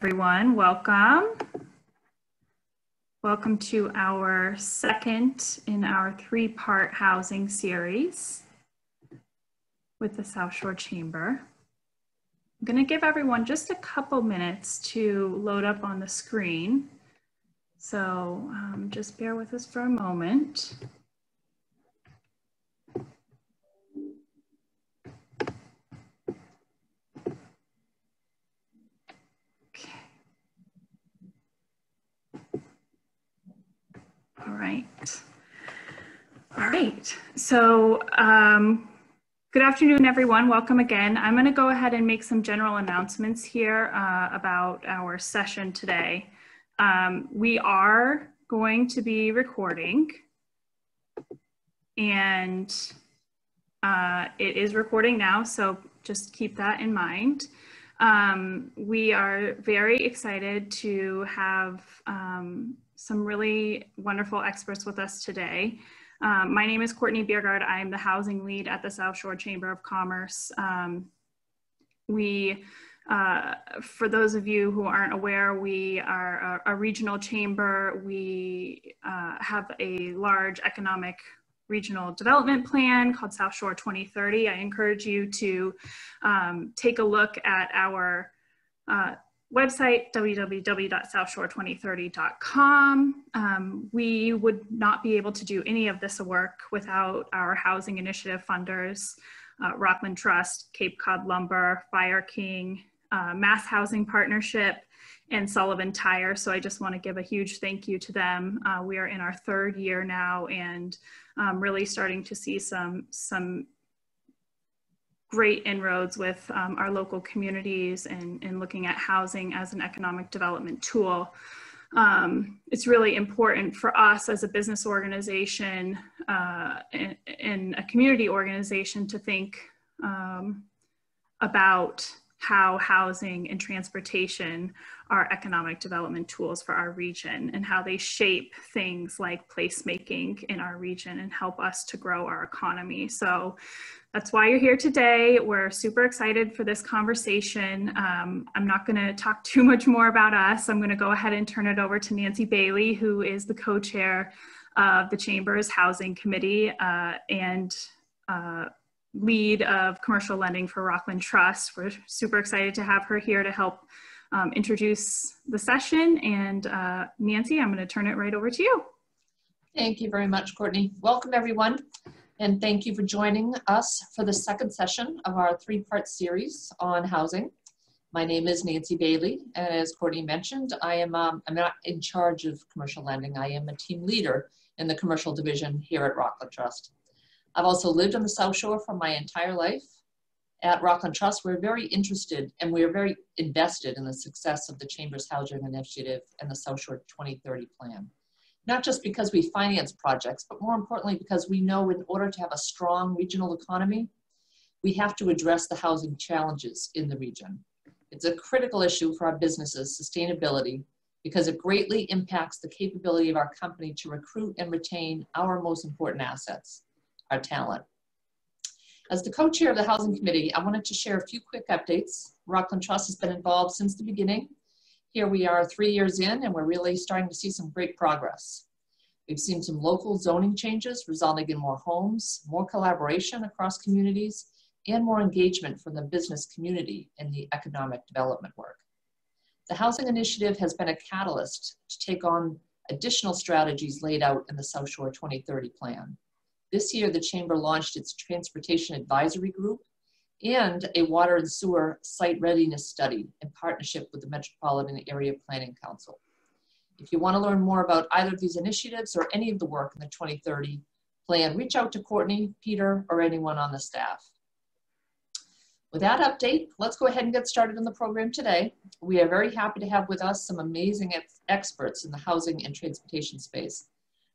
everyone. Welcome. Welcome to our second in our three-part housing series with the South Shore Chamber. I'm going to give everyone just a couple minutes to load up on the screen. So um, just bear with us for a moment. Right. All right. So um, good afternoon, everyone. Welcome again. I'm going to go ahead and make some general announcements here uh, about our session today. Um, we are going to be recording and uh, it is recording now, so just keep that in mind. Um, we are very excited to have um, some really wonderful experts with us today. Um, my name is Courtney Biergard. I am the housing lead at the South Shore Chamber of Commerce. Um, we, uh, for those of you who aren't aware, we are a, a regional chamber. We uh, have a large economic regional development plan called South Shore 2030. I encourage you to um, take a look at our uh, website, www.southshore2030.com. Um, we would not be able to do any of this work without our housing initiative funders, uh, Rockland Trust, Cape Cod Lumber, Fire King, uh, Mass Housing Partnership, and Sullivan Tire. So I just want to give a huge thank you to them. Uh, we are in our third year now and um, really starting to see some, some great inroads with um, our local communities and, and looking at housing as an economic development tool. Um, it's really important for us as a business organization uh, and, and, a community organization to think um, about how housing and transportation are economic development tools for our region and how they shape things like placemaking in our region and help us to grow our economy. So that's why you're here today. We're super excited for this conversation. Um, I'm not going to talk too much more about us. I'm going to go ahead and turn it over to Nancy Bailey, who is the co-chair of the Chamber's Housing Committee uh, and uh, lead of commercial lending for Rockland Trust. We're super excited to have her here to help um, introduce the session. And uh, Nancy, I'm going to turn it right over to you. Thank you very much, Courtney. Welcome, everyone and thank you for joining us for the second session of our three-part series on housing. My name is Nancy Bailey, and as Courtney mentioned, I am um, I'm not in charge of commercial lending. I am a team leader in the commercial division here at Rockland Trust. I've also lived on the South Shore for my entire life. At Rockland Trust, we're very interested and we're very invested in the success of the Chamber's Housing Initiative and the South Shore 2030 plan not just because we finance projects, but more importantly, because we know in order to have a strong regional economy, we have to address the housing challenges in the region. It's a critical issue for our businesses, sustainability, because it greatly impacts the capability of our company to recruit and retain our most important assets, our talent. As the co-chair of the Housing Committee, I wanted to share a few quick updates. Rockland Trust has been involved since the beginning here we are three years in and we're really starting to see some great progress. We've seen some local zoning changes resulting in more homes, more collaboration across communities, and more engagement from the business community in the economic development work. The Housing Initiative has been a catalyst to take on additional strategies laid out in the South Shore 2030 plan. This year, the Chamber launched its Transportation Advisory Group and a water and sewer site readiness study in partnership with the Metropolitan Area Planning Council. If you want to learn more about either of these initiatives or any of the work in the 2030 plan, reach out to Courtney, Peter, or anyone on the staff. With that update, let's go ahead and get started on the program today. We are very happy to have with us some amazing ex experts in the housing and transportation space.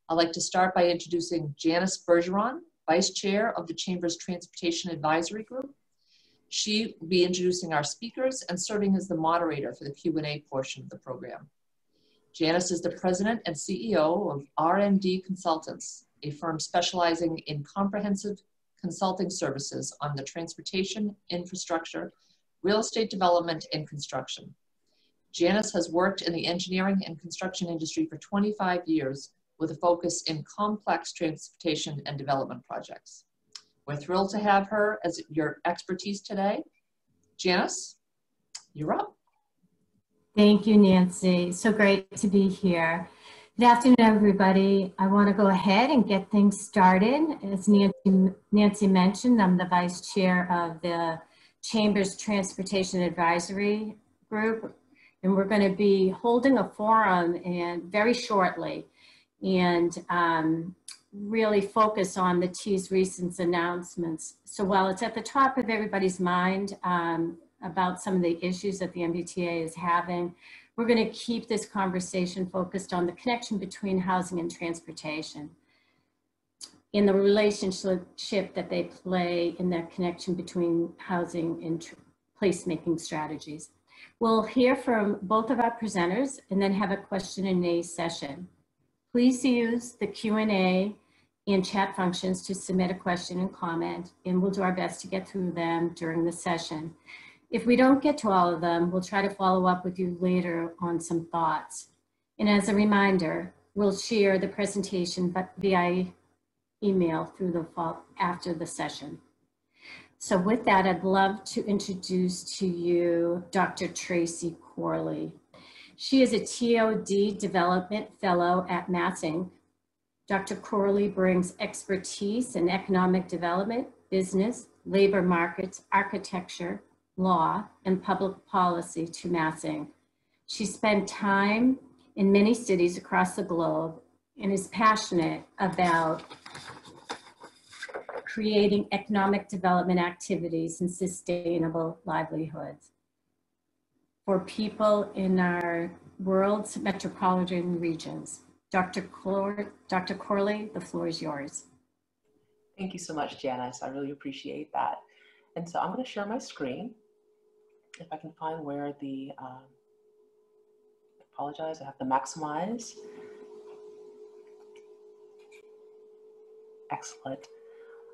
I'd like to start by introducing Janice Bergeron, Vice Chair of the Chamber's Transportation Advisory Group. She will be introducing our speakers and serving as the moderator for the Q&A portion of the program. Janice is the president and CEO of R&D Consultants, a firm specializing in comprehensive consulting services on the transportation, infrastructure, real estate development, and construction. Janice has worked in the engineering and construction industry for 25 years with a focus in complex transportation and development projects. We're thrilled to have her as your expertise today. Janice, you're up. Thank you, Nancy. So great to be here. Good afternoon, everybody. I want to go ahead and get things started. As Nancy, Nancy mentioned, I'm the vice chair of the Chamber's Transportation Advisory Group, and we're going to be holding a forum and very shortly and um, really focus on the T's recent announcements. So while it's at the top of everybody's mind um, about some of the issues that the MBTA is having, we're going to keep this conversation focused on the connection between housing and transportation in the relationship that they play in that connection between housing and placemaking strategies. We'll hear from both of our presenters and then have a question and a session. Please use the Q&A and chat functions to submit a question and comment, and we'll do our best to get through them during the session. If we don't get to all of them, we'll try to follow up with you later on some thoughts. And as a reminder, we'll share the presentation via email through the fall after the session. So with that, I'd love to introduce to you Dr. Tracy Corley. She is a TOD Development Fellow at MassInc. Dr. Corley brings expertise in economic development, business, labor markets, architecture, law, and public policy to MassInc. She spent time in many cities across the globe and is passionate about creating economic development activities and sustainable livelihoods for people in our world's metropolitan regions. Dr. Cor Dr. Corley, the floor is yours. Thank you so much, Janice. I really appreciate that. And so I'm going to share my screen. If I can find where the, um, apologize, I have to maximize. Excellent.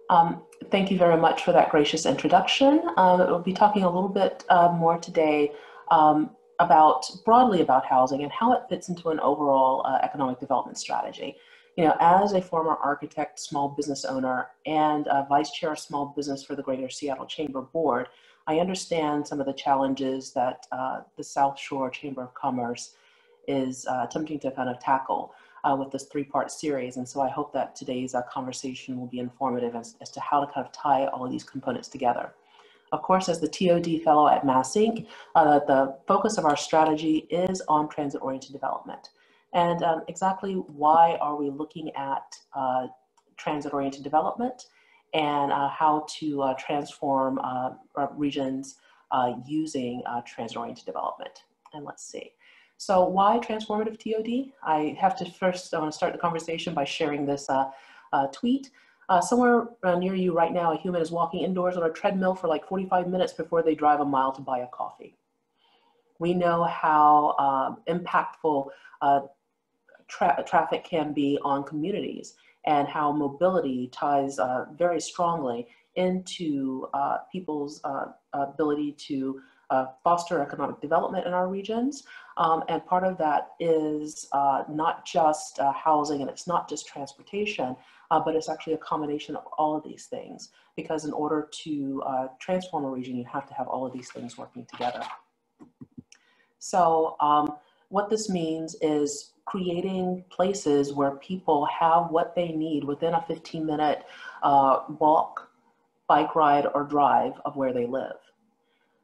Um, thank you very much for that gracious introduction. Uh, we'll be talking a little bit uh, more today um, about broadly about housing and how it fits into an overall uh, economic development strategy. You know, as a former architect, small business owner, and vice chair of small business for the Greater Seattle Chamber Board, I understand some of the challenges that uh, the South Shore Chamber of Commerce is uh, attempting to kind of tackle uh, with this three-part series. And so I hope that today's uh, conversation will be informative as, as to how to kind of tie all of these components together. Of course, as the TOD fellow at MassInc, uh, the focus of our strategy is on transit-oriented development. And um, exactly why are we looking at uh, transit-oriented development and uh, how to uh, transform uh, regions uh, using transit-oriented development. And let's see. So why transformative TOD? I have to first I want to start the conversation by sharing this tweet. Uh, somewhere near you right now, a human is walking indoors on a treadmill for like 45 minutes before they drive a mile to buy a coffee. We know how um, impactful uh, tra traffic can be on communities and how mobility ties uh, very strongly into uh, people's ability to uh, foster economic development in our regions. Um, and part of that is uh, not just uh, housing and it's not just transportation, uh, but it's actually a combination of all of these things. Because in order to uh, transform a region, you have to have all of these things working together. So um, what this means is creating places where people have what they need within a 15 minute uh, walk, bike ride, or drive of where they live.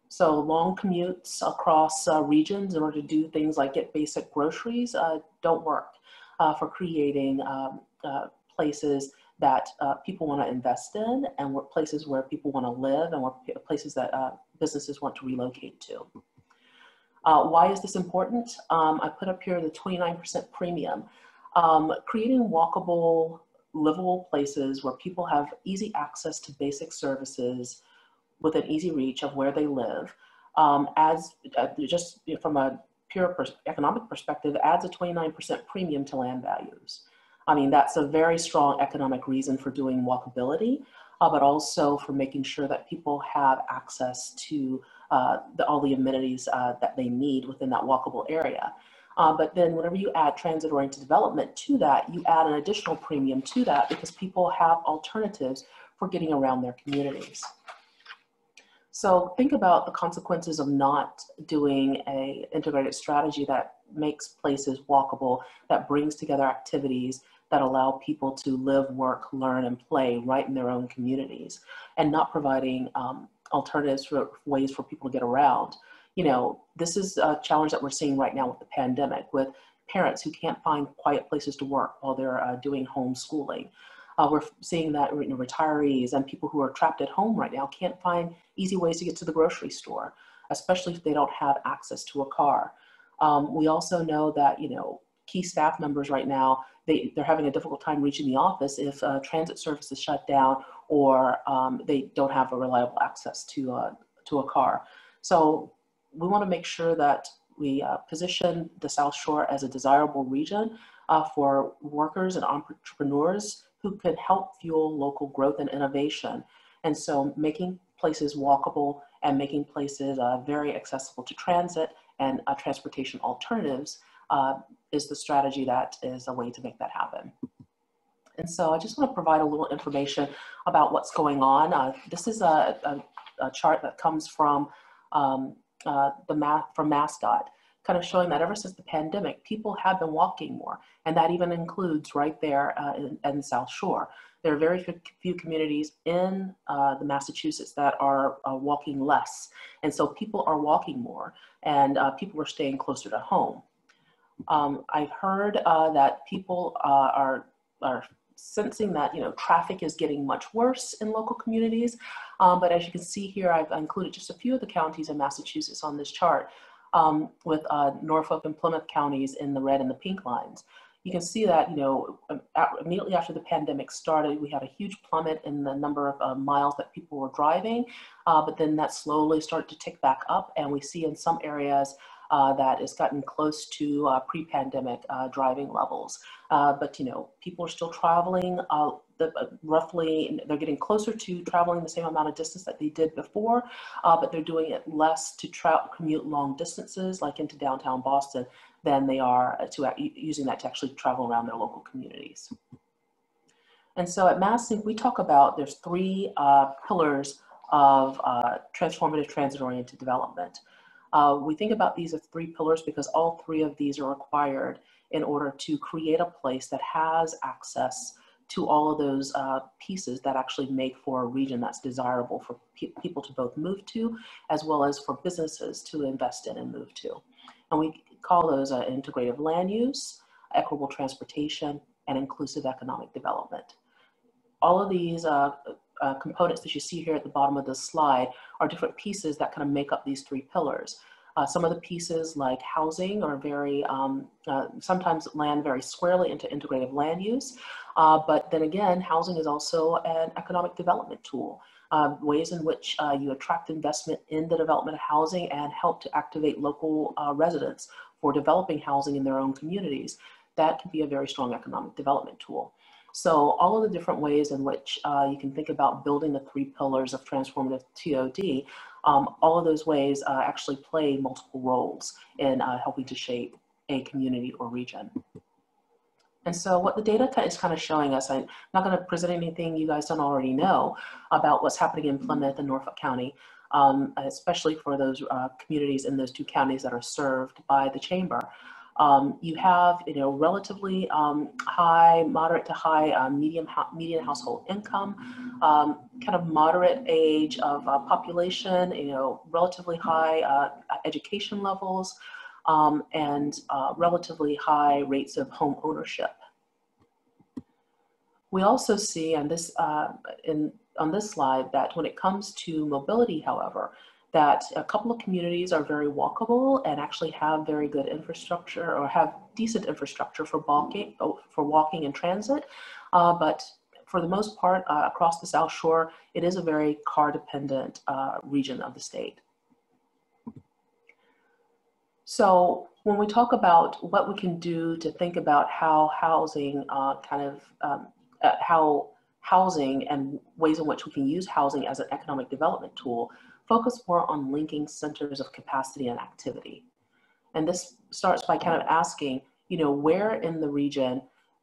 So long commutes across uh, regions in order to do things like get basic groceries uh, don't work uh, for creating um, uh, places that uh, people want to invest in and places where people want to live and places that businesses want to relocate to. why is this important? Um, I put up here the 29% premium. Um, creating walkable, livable places where people have easy access to basic services with an easy reach of where they live, um, adds, uh, just from a pure pers economic perspective, adds a 29% premium to land values. I mean, that's a very strong economic reason for doing walkability. uh, but also for making sure that people have access to uh, the, all the amenities uh, that they need within that walkable area. Uh, but then whenever you add transit-oriented development to that, you add an additional premium to that because people have alternatives for getting around their communities. So think about the consequences of not doing a integrated strategy that makes places walkable, that brings together activities that allow people to live, work, learn, and play right in their own communities, and not providing um, alternatives for ways for people to get around. You know, this is a challenge that we're seeing right now with the pandemic, with parents who can't find quiet places to work while they're uh, doing homeschooling. Uh, we're seeing that you know, retirees and people who are trapped at home right now can't find easy ways to get to the grocery store, especially if they don't have access to a car. Um, we also know that, you know, key staff members right now, they, they're having a difficult time reaching the office if uh, transit service is shut down or um, they don't have a reliable access to, uh, to a car. So we wanna make sure that we uh, position the South Shore as a desirable region uh, for workers and entrepreneurs who could help fuel local growth and innovation. And so making places walkable and making places uh, very accessible to transit and uh, transportation alternatives uh, is the strategy that is a way to make that happen. And so I just want to provide a little information about what's going on. Uh, this is a, a, a, chart that comes from um, uh, the math from MassDOT, kind of showing that ever since the pandemic, people have been walking more. And that even includes right there uh, in, in, the South Shore. There are very few communities in uh, the Massachusetts that are uh, walking less. And so people are walking more and uh, people are staying closer to home. Um, I've heard uh, that people uh, are, are sensing that you know traffic is getting much worse in local communities. Um, but as you can see here, I've included just a few of the counties in Massachusetts on this chart um, with uh, Norfolk and Plymouth counties in the red and the pink lines. You can see that, you know, um, immediately after the pandemic started, we had a huge plummet in the number of uh, miles that people were driving, uh, but then that slowly started to tick back up. And we see in some areas uh, that has gotten close to uh, pre-pandemic uh, driving levels. Uh, but you know, people are still traveling uh, the, uh, roughly, they're getting closer to traveling the same amount of distance that they did before, but they're doing it less to commute long distances, like into downtown Boston, than they are to using that to actually travel around their local communities. And so at MassInc, we talk about there's three pillars of transformative transit-oriented development. Uh, we think about these as three pillars because all three of these are required in order to create a place that has access to all of those uh, pieces that actually make for a region that's desirable for pe people to both move to, as well as for businesses to invest in and move to. And we call those uh, integrative land use, equitable transportation, and inclusive economic development. All of these uh, uh, components that you see here at the bottom of this slide are different pieces that kind of make up these three pillars. Uh, some of the pieces like housing are very, um, uh, sometimes land very squarely into integrative land use. Uh, but then again, housing is also an economic development tool. Uh, ways in which uh, you attract investment in the development of housing and help to activate local residents for developing housing in their own communities. That can be a very strong economic development tool. So all of the different ways in which uh, you can think about building the three pillars of transformative TOD, um, all of those ways uh, actually play multiple roles in uh, helping to shape a community or region. And so what the data is kind of showing us, I'm not going to present anything you guys don't already know about what's happening in Plymouth and Norfolk County, um, especially for those uh, communities in those two counties that are served by the chamber. Um, you have, you know, relatively um, high, moderate to high uh, medium median household income, um, kind of moderate age of uh, population, you know, relatively high uh, education levels, um, and uh, relatively high rates of home ownership. We also see, and this uh, in on this slide, that when it comes to mobility, however, that a couple of communities are very walkable and actually have very good infrastructure or have decent infrastructure for walking, oh, for walking and transit. Uh, but for the most part, uh, across the South Shore, it is a very car dependent uh, region of the state. So when we talk about what we can do to think about how housing uh, kind of, um, uh, how housing and ways in which we can use housing as an economic development tool focus more on linking centers of capacity and activity. And this starts by kind of asking, you know, where in the region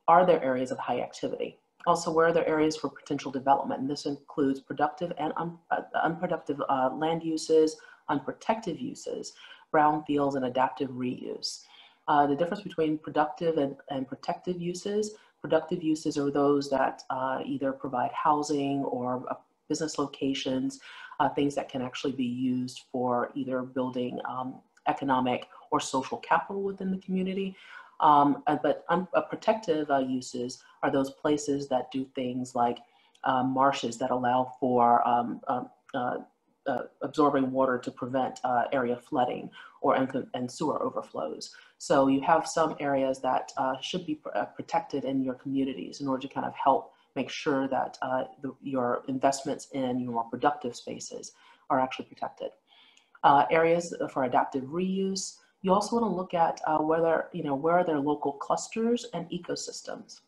are there areas of high activity? Also, where are there areas for potential development? And this includes productive and un uh, unproductive uh, land uses, unprotected uses, brownfields, and adaptive reuse. Uh, the difference between productive and, and protective uses, productive uses are those that uh, either provide housing or uh, business locations, uh, things that can actually be used for either building um, economic or social capital within the community. Um, uh, but un- uh, protective uses are those places that do things like marshes that allow for um, um uh, absorbing water to prevent uh, area flooding or and, and, sewer overflows. So you have some areas that uh, should be pr uh, protected in your communities in order to kind of help make sure that uh, the, your investments in your more productive spaces are actually protected. Uh, areas for adaptive reuse, you also want to look at whether, you know, where are there local clusters and ecosystems.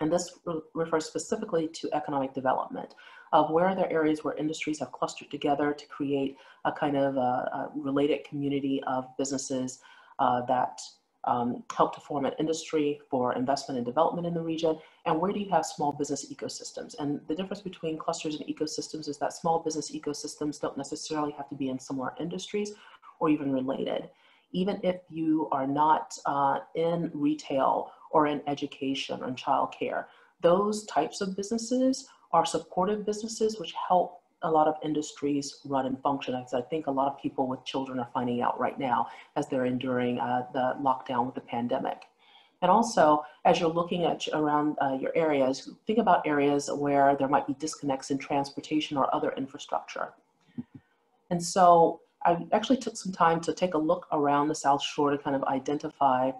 And this re refers specifically to economic development of where are there areas where industries have clustered together to create a kind of a, a related community of businesses uh, that um, help to form an industry for investment and development in the region, and where do you have small business ecosystems? And the difference between clusters and ecosystems is that small business ecosystems don't necessarily have to be in similar industries or even related. Even if you are not uh, in retail or in education or in childcare, those types of businesses are supportive businesses which help a lot of industries run and function, as I think a lot of people with children are finding out right now as they're enduring uh, the lockdown with the pandemic. And also, as you're looking at around uh, your areas, think about areas where there might be disconnects in transportation or other infrastructure. And so I actually took some time to take a look around the South Shore to kind of identify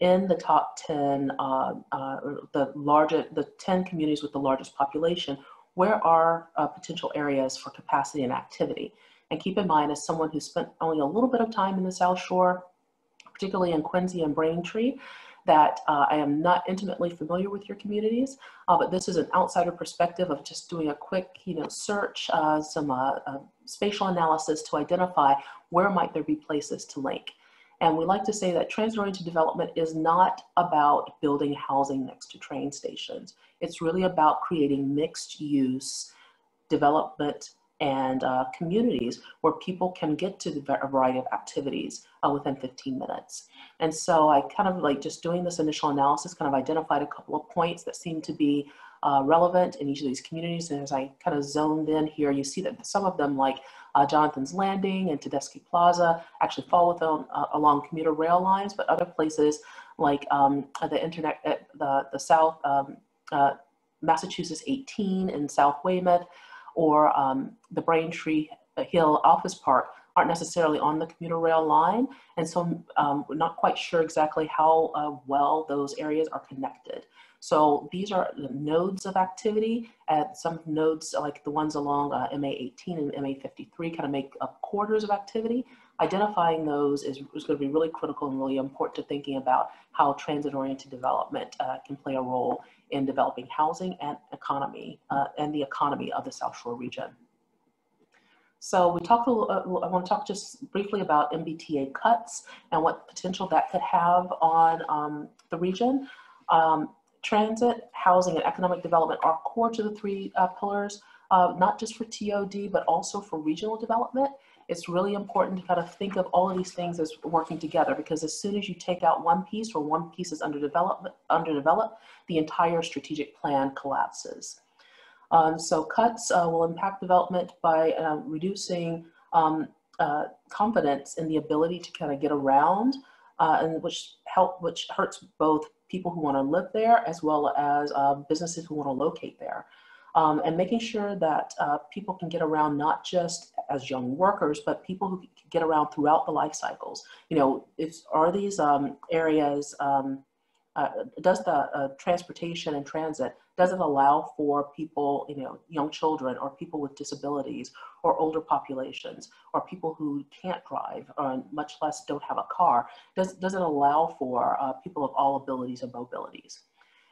in the top 10, uh, uh, the largest, the 10 communities with the largest population, where are uh, potential areas for capacity and activity? And keep in mind, as someone who spent only a little bit of time in the South Shore, particularly in Quincy and Braintree, that uh, I am not intimately familiar with your communities, uh, but this is an outsider perspective of just doing a quick, you know, search, uh, some uh, uh, spatial analysis to identify where might there be places to link. And we like to say that transit-oriented development is not about building housing next to train stations. It's really about creating mixed use development and uh, communities where people can get to a variety of activities uh, within 15 minutes. And so I kind of like just doing this initial analysis kind of identified a couple of points that seem to be uh, relevant in each of these communities. And as I kind of zoned in here, you see that some of them like uh, Jonathan's Landing and Tedeschi Plaza actually fall within, uh, along commuter rail lines, but other places like um, the internet, uh, the, the South, um, uh, Massachusetts 18 in South Weymouth, or um, the Braintree Hill Office Park aren't necessarily on the commuter rail line. And so um, we're not quite sure exactly how uh, well those areas are connected. So these are the nodes of activity and some nodes like the ones along uh, MA18 and MA53 kind of make up quarters of activity. Identifying those is, is going to be really critical and really important to thinking about how transit-oriented development uh, can play a role in developing housing and economy uh, and the economy of the South Shore region. So we talked, little, uh, I want to talk just briefly about MBTA cuts and what potential that could have on um, the region. Um, transit, housing, and economic development are core to the three uh, pillars, uh, not just for TOD, but also for regional development. It's really important to kind of think of all of these things as working together because as soon as you take out one piece or one piece is underdeveloped, underdeveloped the entire strategic plan collapses. Um, so cuts uh, will impact development by uh, reducing um, uh, confidence in the ability to kind of get around uh, and which help, which hurts both people who want to live there as well as uh, businesses who want to locate there. Um, and making sure that uh, people can get around not just as young workers, but people who can get around throughout the life cycles. You know, if, are these um, areas, um, uh, does the uh, transportation and transit, does it allow for people, you know, young children or people with disabilities or older populations or people who can't drive or much less don't have a car? Does, it allow for uh, people of all abilities and mobilities?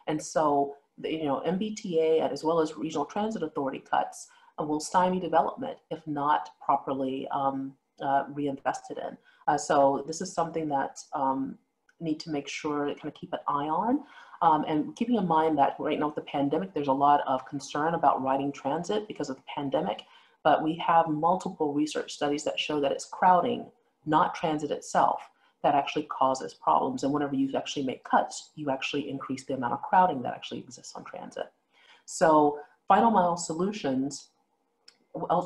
And so you know, MBTA as well as regional transit authority cuts uh, will stymie development if not properly um, uh, reinvested in. Uh, so this is something that um, need to make sure kind of keep an eye on. Um, and keeping in mind that right now with the pandemic, there's a lot of concern about riding transit because of the pandemic, but we have multiple research studies that show that it's crowding, not transit itself, that actually causes problems. And whenever you actually make cuts, you actually increase the amount of crowding that actually exists on transit. So final mile solutions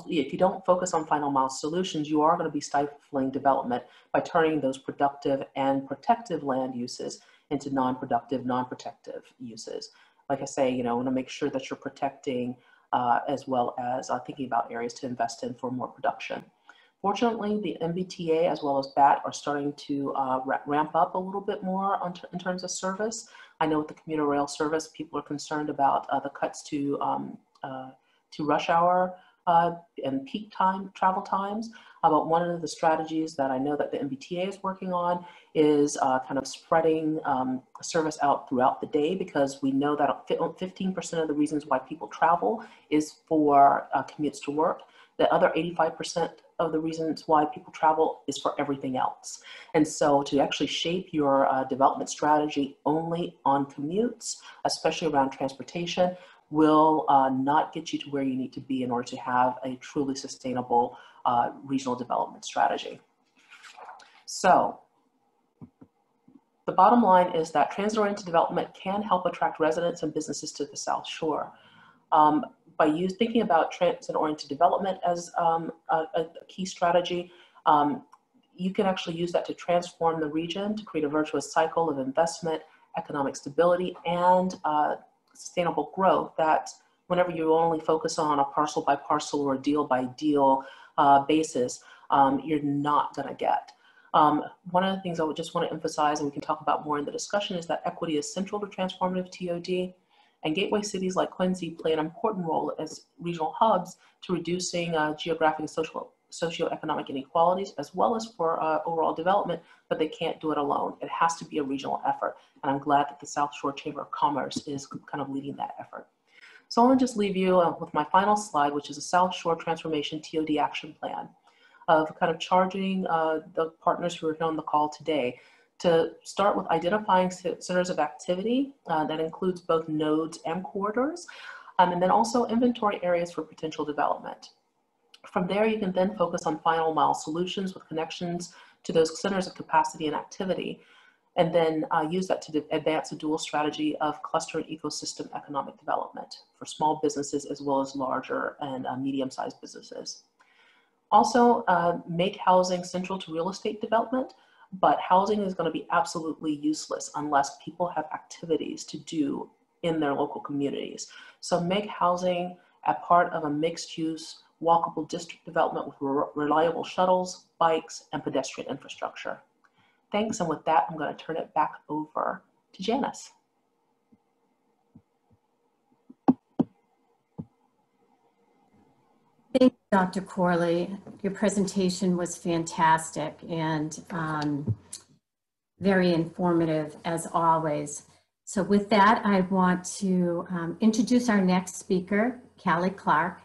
if you don't focus on final mile solutions, you are going to be stifling development by turning those productive and protective land uses into non-productive, non-protective uses. Like I say, you know, want to make sure that you're protecting uh, as well as uh, thinking about areas to invest in for more production. Fortunately, the MBTA as well as BAT are starting to uh, ramp up a little bit more in terms of service. I know with the commuter rail service, people are concerned about uh, the cuts to, um, uh, to rush hour uh, and peak time travel times. Uh, but one of the strategies that I know that the MBTA is working on is uh, kind of spreading um, service out throughout the day because we know that 15% of the reasons why people travel is for uh, commutes to work. The other 85% of the reasons why people travel is for everything else. And so to actually shape your uh, development strategy only on commutes, especially around transportation, will uh, not get you to where you need to be in order to have a truly sustainable uh, regional development strategy. So the bottom line is that transit-oriented development can help attract residents and businesses to the South Shore. Um, by use, thinking about transit-oriented development as um, a, a, key strategy, um, you can actually use that to transform the region, to create a virtuous cycle of investment, economic stability, and uh, sustainable growth that whenever you only focus on a parcel by parcel or deal by deal uh, basis, um, you're not going to get. Um, one of the things I would just want to emphasize, and we can talk about more in the discussion, is that equity is central to transformative TOD. And gateway cities like Quincy play an important role as regional hubs to reducing uh, geographic and social socioeconomic inequalities as well as for uh, overall development, but they can't do it alone. It has to be a regional effort. And I'm glad that the South Shore Chamber of Commerce is kind of leading that effort. So I want to just leave you uh, with my final slide, which is a South Shore Transformation TOD Action Plan of kind of charging uh, the partners who are here on the call today to start with identifying centers of activity uh, that includes both nodes and corridors, um, and then also inventory areas for potential development. From there, you can then focus on final mile solutions with connections to those centers of capacity and activity, and then uh, use that to advance a dual strategy of cluster and ecosystem economic development for small businesses as well as larger and uh, medium-sized businesses. Also, uh, make housing central to real estate development, but housing is going to be absolutely useless unless people have activities to do in their local communities. So make housing a part of a mixed use walkable district development with re reliable shuttles, bikes, and pedestrian infrastructure. Thanks, and with that, I'm going to turn it back over to Janice. Thank you, Dr. Corley. Your presentation was fantastic and um, very informative as always. So with that, I want to um, introduce our next speaker, Callie Clark.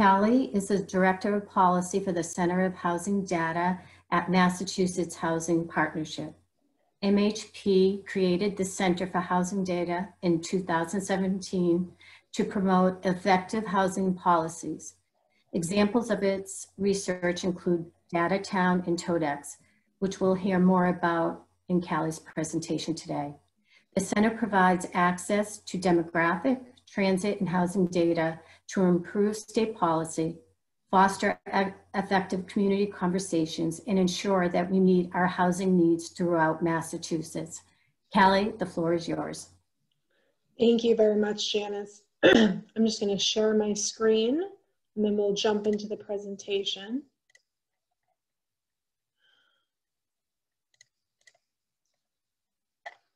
Callie is the Director of Policy for the Center of Housing Data at Massachusetts Housing Partnership. MHP created the Center for Housing Data in 2017 to promote effective housing policies. Examples of its research include DataTown and TODEX, which we'll hear more about in Callie's presentation today. The center provides access to demographic, transit, and housing data to improve state policy, foster effective community conversations, and ensure that we meet our housing needs throughout Massachusetts. Callie, the floor is yours. Thank you very much, Janice. I'm just going to share my screen and then we'll jump into the presentation.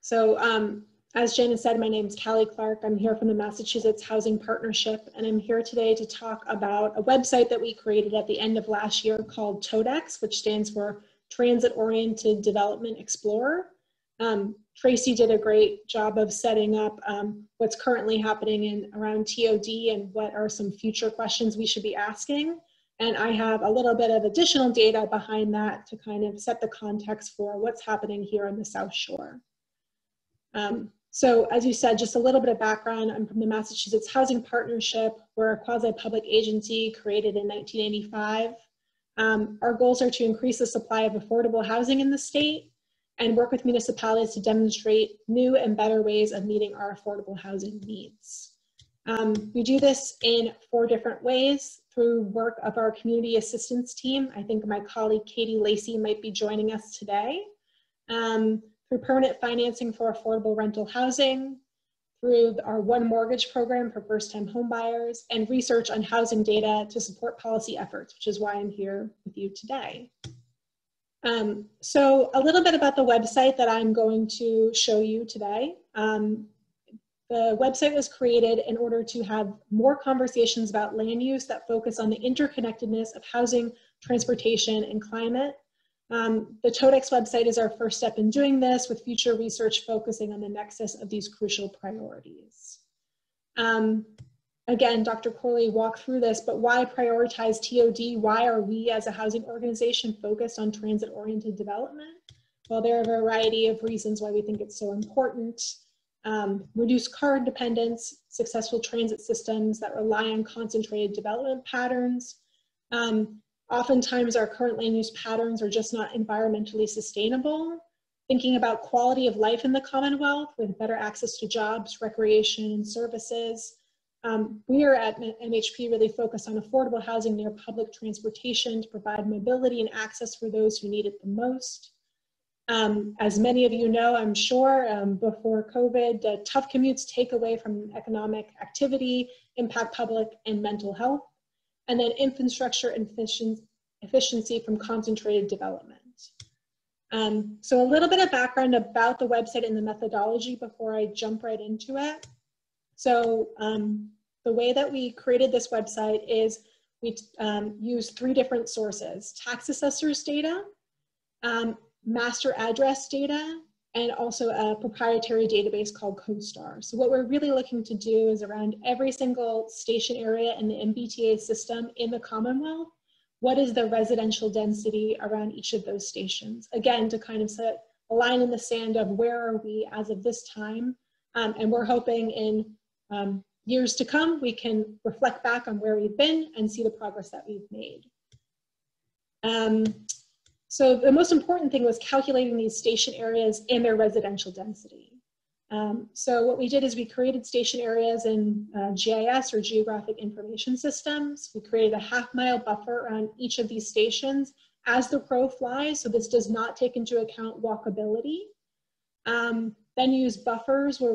So um, as Jana said, my name is Callie Clark. I'm here from the Massachusetts Housing Partnership, and I'm here today to talk about a website that we created at the end of last year called TODEX, which stands for Transit Oriented Development Explorer. Um, Tracy did a great job of setting up um, what's currently happening in around TOD and what are some future questions we should be asking. And I have a little bit of additional data behind that to kind of set the context for what's happening here on the South Shore. Um, so as you said, just a little bit of background, I'm from the Massachusetts Housing Partnership. We're a quasi-public agency created in 1985. Um, our goals are to increase the supply of affordable housing in the state and work with municipalities to demonstrate new and better ways of meeting our affordable housing needs. Um, we do this in four different ways through work of our community assistance team. I think my colleague Katie Lacey might be joining us today. Um, through permanent financing for affordable rental housing, through our One Mortgage program for first-time homebuyers, and research on housing data to support policy efforts, which is why I'm here with you today. Um, so a little bit about the website that I'm going to show you today. Um, the website was created in order to have more conversations about land use that focus on the interconnectedness of housing, transportation, and climate. Um, the TODEX website is our first step in doing this with future research focusing on the nexus of these crucial priorities. Um, again, Dr. Corley walked through this, but why prioritize TOD? Why are we as a housing organization focused on transit-oriented development? Well, there are a variety of reasons why we think it's so important. Um, reduce car dependence, successful transit systems that rely on concentrated development patterns. Um, oftentimes our current land use patterns are just not environmentally sustainable. Thinking about quality of life in the Commonwealth with better access to jobs, recreation, and services, um, we are at MHP really focused on affordable housing near public transportation to provide mobility and access for those who need it the most. Um, as many of you know, I'm sure, um, before COVID, uh, tough commutes take away from economic activity, impact public and mental health, and then infrastructure efficiency from concentrated development. Um, so a little bit of background about the website and the methodology before I jump right into it. So um, the way that we created this website is we um, use three different sources, tax assessors data, um, master address data, and also a proprietary database called CoStar. So what we're really looking to do is around every single station area in the MBTA system in the Commonwealth, what is the residential density around each of those stations? Again, to kind of set a line in the sand of where are we as of this time, um, and we're hoping in um, years to come, we can reflect back on where we've been and see the progress that we've made. Um, so the most important thing was calculating these station areas and their residential density. Um, so what we did is we created station areas in uh, GIS or Geographic Information Systems. We created a half mile buffer around each of these stations as the crow flies. So this does not take into account walkability. Um, then use buffers where,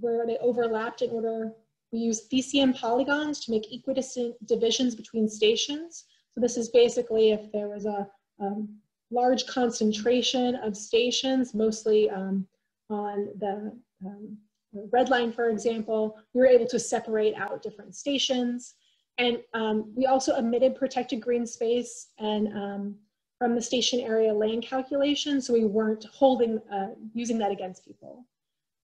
where they overlapped in order we use Thiessen polygons to make equidistant divisions between stations. So this is basically if there was a um, large concentration of stations, mostly um, on the, um, red line, for example, we were able to separate out different stations. And um, we also omitted protected green space and um, from the station area land calculation, so we weren't holding, uh, using that against people.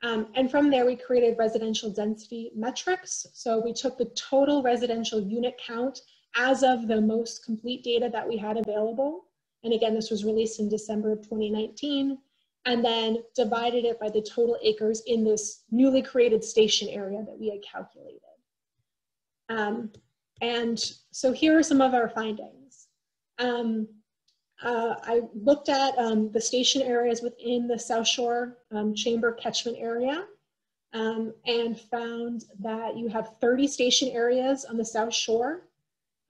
Um, and from there, we created residential density metrics. So we took the total residential unit count as of the most complete data that we had available. And again, this was released in December of 2019, and then divided it by the total acres in this newly created station area that we had calculated. Um, and so here are some of our findings. Um, uh, I looked at um, the station areas within the South Shore um, Chamber catchment area um, and found that you have 30 station areas on the South Shore.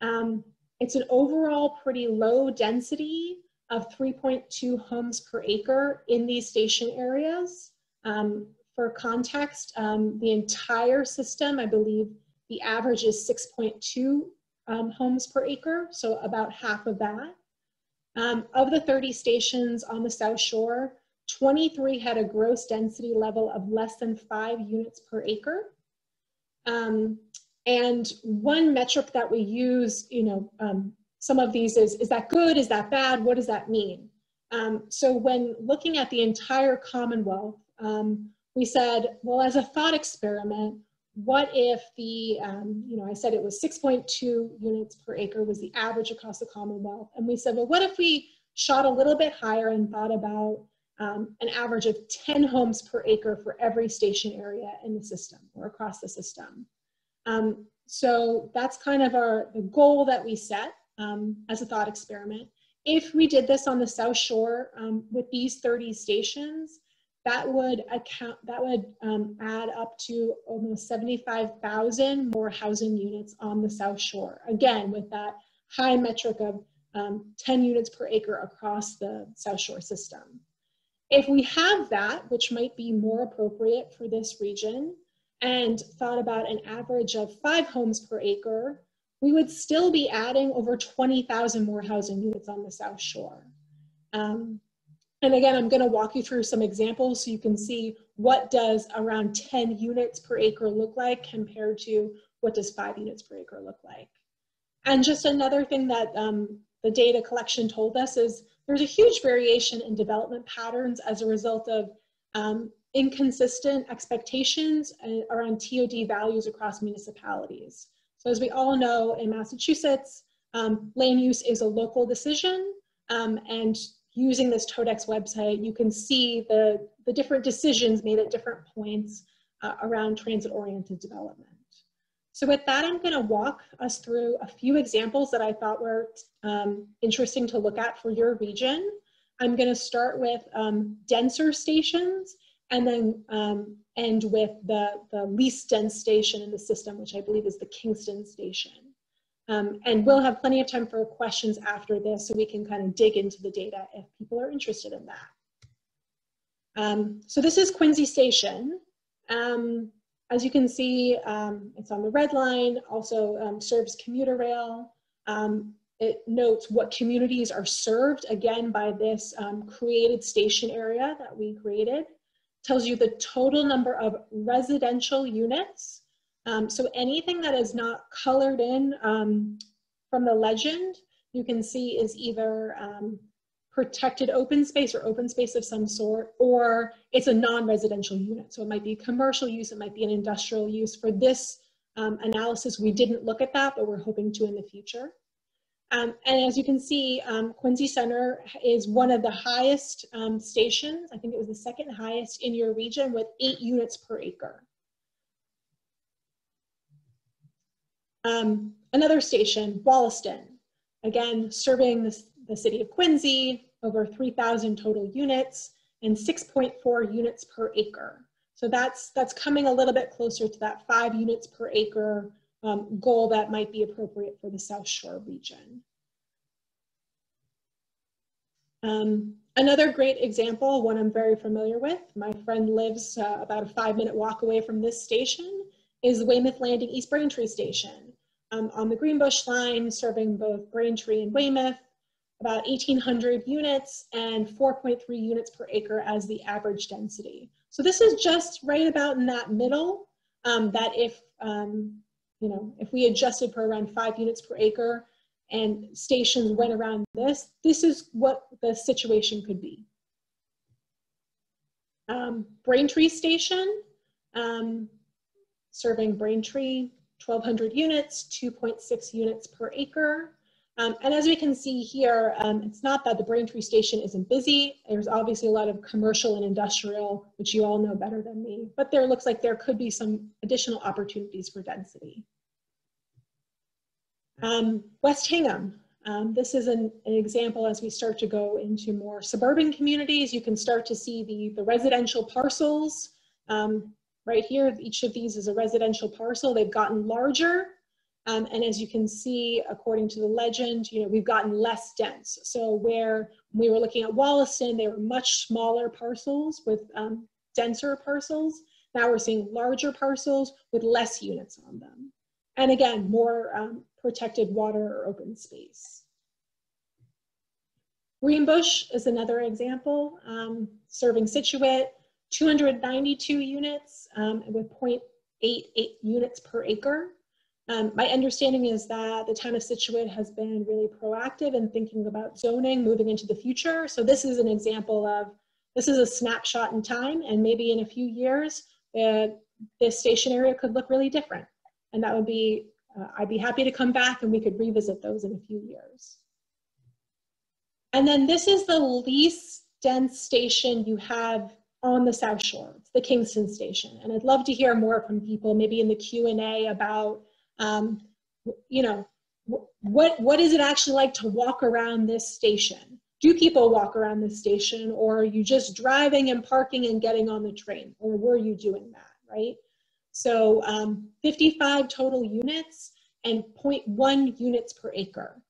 Um, it's an overall pretty low density of 3.2 homes per acre in these station areas. Um, for context, um, the entire system, I believe the average is 6.2 homes per acre, so about half of that. Um, of the 30 stations on the South Shore, 23 had a gross density level of less than five units per acre. Um, and one metric that we use, you know, um, some of these is, is that good, is that bad, what does that mean? Um, so when looking at the entire Commonwealth, um, we said, well, as a thought experiment, what if the, um, you know, I said it was 6.2 units per acre was the average across the Commonwealth. And we said, well, what if we shot a little bit higher and thought about um, an average of 10 homes per acre for every station area in the system or across the system. Um, so that's kind of our the goal that we set um, as a thought experiment. If we did this on the South Shore um, with these 30 stations, that would account that would um, add up to almost 75,000 more housing units on the South Shore. Again, with that high metric of um, 10 units per acre across the South Shore system. If we have that, which might be more appropriate for this region, and thought about an average of five homes per acre, we would still be adding over 20,000 more housing units on the South Shore. Um, and again, I'm gonna walk you through some examples so you can see what does around 10 units per acre look like compared to what does five units per acre look like. And just another thing that um, the data collection told us is there's a huge variation in development patterns as a result of um, inconsistent expectations uh, around TOD values across municipalities. So as we all know in Massachusetts, um, land use is a local decision um, and using this TODEX website, you can see the, the different decisions made at different points uh, around transit-oriented development. So with that, I'm gonna walk us through a few examples that I thought were um, interesting to look at for your region. I'm gonna start with um, denser stations and then um, end with the, the least dense station in the system, which I believe is the Kingston station. Um, and we'll have plenty of time for questions after this so we can kind of dig into the data if people are interested in that. Um, so this is Quincy Station. Um, as you can see, um, it's on the red line, also um, serves commuter rail. It notes what communities are served, again, by this created station area that we created tells you the total number of residential units. Um, so anything that is not colored in um, from the legend, you can see is either um, protected open space or open space of some sort, or it's a non-residential unit. So it might be commercial use, it might be an industrial use. For this um, analysis, we didn't look at that, but we're hoping to in the future. Um, and as you can see, um, Quincy Center is one of the highest um, stations. I think it was the second highest in your region with eight units per acre. Um, another station, Wollaston, again, serving the, the city of Quincy, over 3,000 total units and 6.4 units per acre. So that's, that's coming a little bit closer to that five units per acre um, goal that might be appropriate for the South Shore region. Um, another great example, one I'm very familiar with, my friend lives uh, about a five minute walk away from this station, is Weymouth Landing East Braintree Station. Um, on the Greenbush line, serving both Braintree and Weymouth, about 1,800 units and 4.3 units per acre as the average density. So this is just right about in that middle, um, that if um, you know, if we adjusted for around five units per acre and stations went around this, this is what the situation could be. Um, Braintree Station, um, serving Braintree, 1,200 units, 2.6 units per acre. Um, and as we can see here, um, it's not that the Braintree station isn't busy. There's obviously a lot of commercial and industrial, which you all know better than me, but there looks like there could be some additional opportunities for density. Um, West Hingham. Um, this is an, an, example as we start to go into more suburban communities. You can start to see the, the residential parcels. Um, right here, each of these is a residential parcel. They've gotten larger. Um, and as you can see, according to the legend, you know, we've gotten less dense. So where we were looking at Wollaston, they were much smaller parcels with um, denser parcels. Now we're seeing larger parcels with less units on them. And again, more um, protected water or open space. Greenbush is another example, um, serving Scituate, 292 units um, with 0.88 units per acre. Um, my understanding is that the town of Scituate has been really proactive in thinking about zoning moving into the future. So this is an example of, this is a snapshot in time and maybe in a few years, uh, this station area could look really different. And that would be, uh, I'd be happy to come back and we could revisit those in a few years. And then this is the least dense station you have on the South Shore. It's the Kingston station. And I'd love to hear more from people, maybe in the Q&A about, um, you know, what, what is it actually like to walk around this station? Do people walk around this station or are you just driving and parking and getting on the train? Or were you doing that, right? So um, 55 total units and 0.1 units per acre.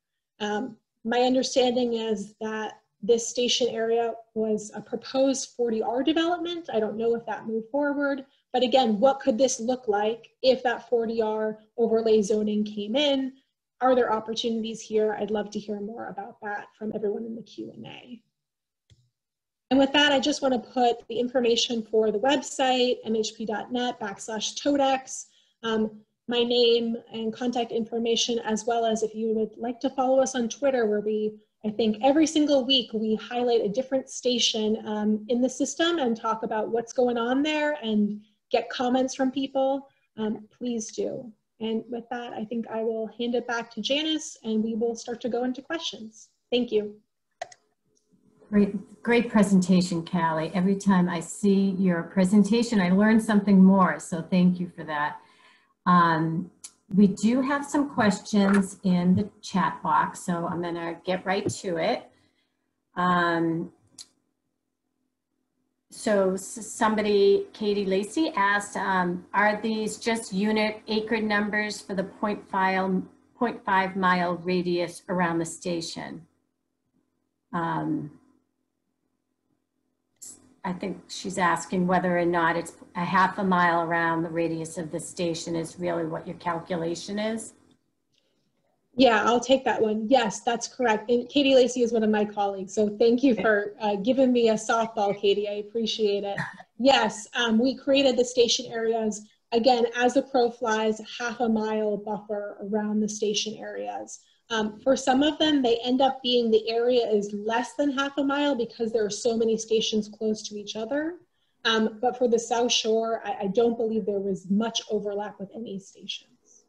Um, my understanding is that this station area was a proposed 40R development. I don't know if that moved forward, but again, what could this look like if that 40R overlay zoning came in? Are there opportunities here? I'd love to hear more about that from everyone in the Q&A. And with that, I just want to put the information for the website, mhp.net backslash todex. Um, my name and contact information, as well as if you would like to follow us on Twitter, where we, I think every single week, we highlight a different station um, in the system and talk about what's going on there and get comments from people, um, please do. And with that, I think I will hand it back to Janice and we will start to go into questions. Thank you. Great, great presentation, Callie. Every time I see your presentation, I learn something more. So thank you for that. Um, we do have some questions in the chat box, so I'm going to get right to it. Um, so somebody, Katie Lacey asked, um, are these just unit acre numbers for the 0.5, 0.5 mile radius around the station? Um, I think she's asking whether or not it's a half a mile around the radius of the station is really what your calculation is. Yeah, I'll take that one. Yes, that's correct. And Katie Lacey is one of my colleagues. So thank you for uh, giving me a softball, Katie. I appreciate it. Yes, um, we created the station areas, again, as the crow flies, half a mile buffer around the station areas. Um, for some of them, they end up being the area is less than half a mile because there are so many stations close to each other. Um, but for the South Shore, I, I, don't believe there was much overlap with any stations.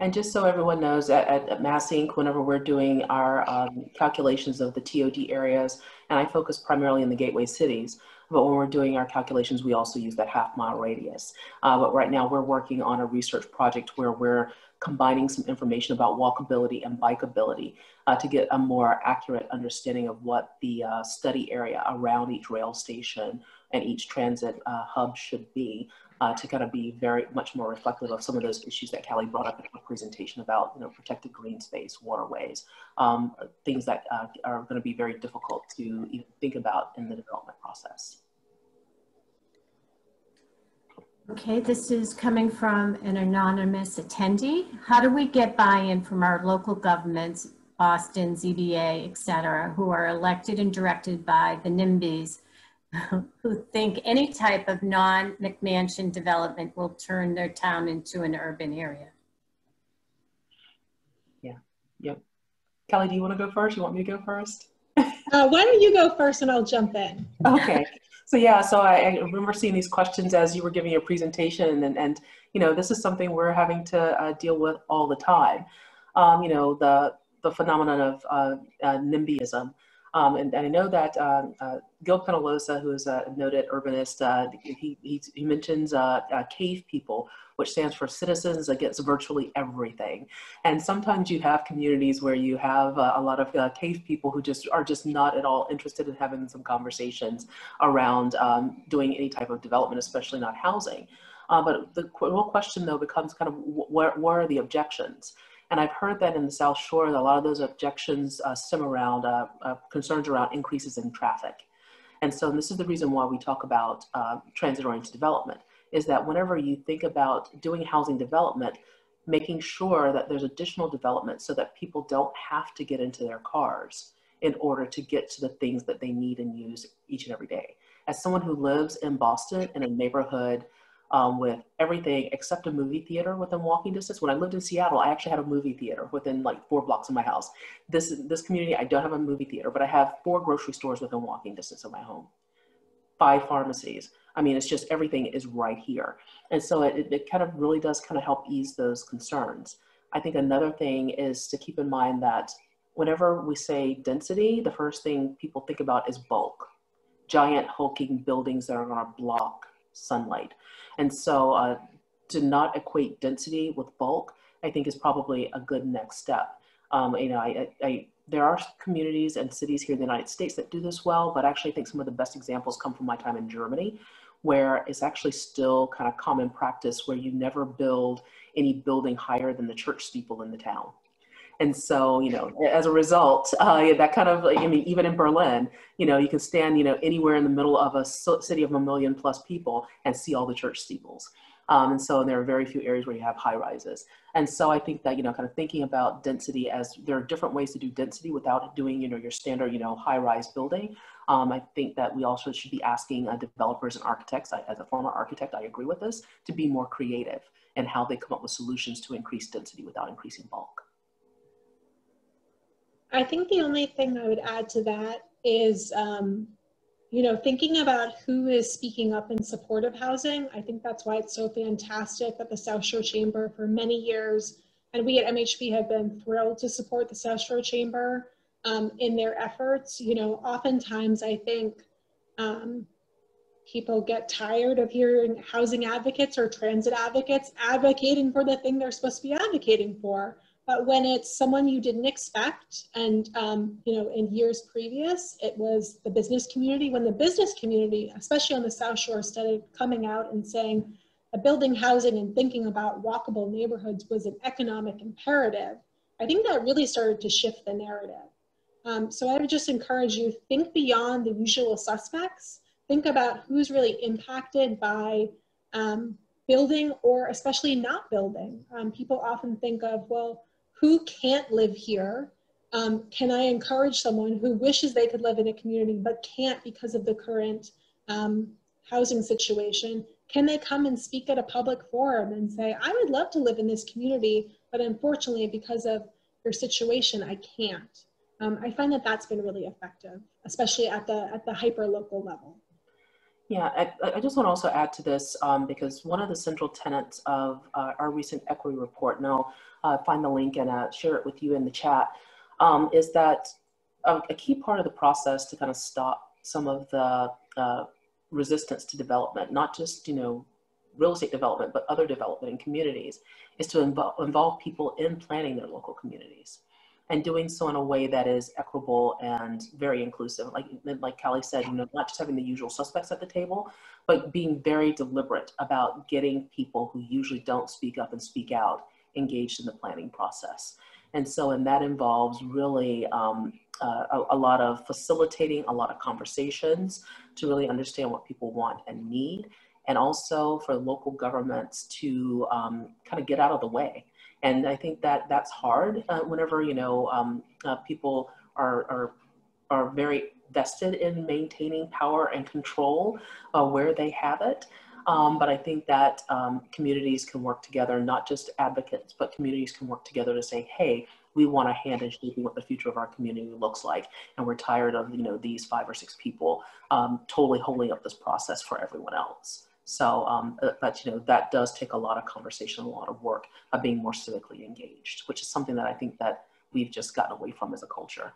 And just so everyone knows, at, at, at MassInc., whenever we're doing our um, calculations of the TOD areas, and I focus primarily in the gateway cities, but when we're doing our calculations, we also use that half mile radius. Uh, but right now we're working on a research project where we're combining some information about walkability and bikeability uh, to get a more accurate understanding of what the uh, study area around each rail station and each transit uh, hub should be uh, to kind of be very much more reflective of some of those issues that Callie brought up in her presentation about you know, protected green space, waterways, um, things that uh, are going to be very difficult to even think about in the development process. Okay, this is coming from an anonymous attendee. How do we get buy-in from our local governments, Boston, ZBA, et cetera, who are elected and directed by the NIMBYs, who think any type of non-McMansion development will turn their town into an urban area? Yeah, yep. Kelly, do you want to go first? You want me to go first? uh, why don't you go first and I'll jump in? Okay. So yeah, so I, I, remember seeing these questions as you were giving your presentation, and, and you know this is something we're having to uh, deal with all the time. Um, you know the the phenomenon of uh, uh, NIMBYism. Um, and, and, I know that uh, uh, Gil Penalosa, who is a noted urbanist, uh, he, he, he, mentions uh, uh, cave people, which stands for Citizens Against Virtually Everything. And sometimes you have communities where you have uh, a lot of cave people who just are just not at all interested in having some conversations around um, doing any type of development, especially not housing. but the real question though becomes kind of where, where are the objections? And I've heard that in the South Shore, a lot of those objections uh, stem around uh, uh, concerns around increases in traffic. And so this is the reason why we talk about uh, transit-oriented development, is that whenever you think about doing housing development, making sure that there's additional development so that people don't have to get into their cars in order to get to the things that they need and use each and every day. As someone who lives in Boston in a neighborhood um, with everything except a movie theater within walking distance. When I lived in Seattle, I actually had a movie theater within like four blocks of my house. This this community, I don't have a movie theater, but I have four grocery stores within walking distance of my home, five pharmacies. I mean, it's just everything is right here, and so it, it kind of really does kind of help ease those concerns. I think another thing is to keep in mind that whenever we say density, the first thing people think about is bulk, giant hulking buildings that are going to block sunlight. And so uh, to not equate density with bulk, I think is probably a good next step. Um, you know, I, I, there are communities and cities here in the United States that do this well, but actually I think some of the best examples come from my time in Germany, where it's actually still kind of common practice where you never build any building higher than the church steeple in the town. And so, you know, as a result, uh, that kind of, I mean, even in Berlin, you know, you can stand, you know, anywhere in the middle of a city of a million plus people and see all the church steeples. Um, and so there are very few areas where you have high rises. And so I think that, you know, kind of thinking about density as there are different ways to do density without doing, you know, your standard, you know, high rise building. Um, I think that we also should be asking uh, developers and architects, I, as a former architect, I agree with this, to be more creative in how they come up with solutions to increase density without increasing bulk. I think the only thing I would add to that is, um, you know, thinking about who is speaking up in support of housing. I think that's why it's so fantastic that the South Shore Chamber for many years, and we at MHP have been thrilled to support the South Shore Chamber um, in their efforts. You know, oftentimes I think um, people get tired of hearing housing advocates or transit advocates advocating for the thing they're supposed to be advocating for. But when it's someone you didn't expect, and um, you know, in years previous, it was the business community. When the business community, especially on the South Shore, started coming out and saying building housing and thinking about walkable neighborhoods was an economic imperative, I think that really started to shift the narrative. Um, so I would just encourage you think beyond the usual suspects. Think about who's really impacted by um, building or especially not building. Um, people often think of, well, who can't live here? Um, can I encourage someone who wishes they could live in a community but can't because of the current um, housing situation? Can they come and speak at a public forum and say, I would love to live in this community, but unfortunately, because of your situation, I can't. Um, I find that that's been really effective, especially at the at the hyper local level. Yeah, I, I, just want to also add to this um, because one of the central tenets of uh, our recent equity report, I'll uh, find the link and uh, share it with you in the chat, um, is that a, a, key part of the process to kind of stop some of the uh, resistance to development, not just, you know, real estate development, but other development in communities, is to involve, involve people in planning their local communities and doing so in a way that is equitable and very inclusive. Like, like Callie said, you know, not just having the usual suspects at the table, but being very deliberate about getting people who usually don't speak up and speak out engaged in the planning process. And so, and that involves really um, uh, a, a lot of facilitating a lot of conversations to really understand what people want and need. And also for local governments to um, kind of get out of the way and I think that that's hard uh, whenever, you know, um, uh, people are, are, are very vested in maintaining power and control where they have it. Um, but I think that um, communities can work together, not just advocates, but communities can work together to say, hey, we want a hand in shaping what the future of our community looks like. And we're tired of, you know, these five or six people um, totally holding up this process for everyone else. So, um, uh, but you know, that does take a lot of conversation, a lot of work of being more civically engaged, which is something that I think that we've just gotten away from as a culture.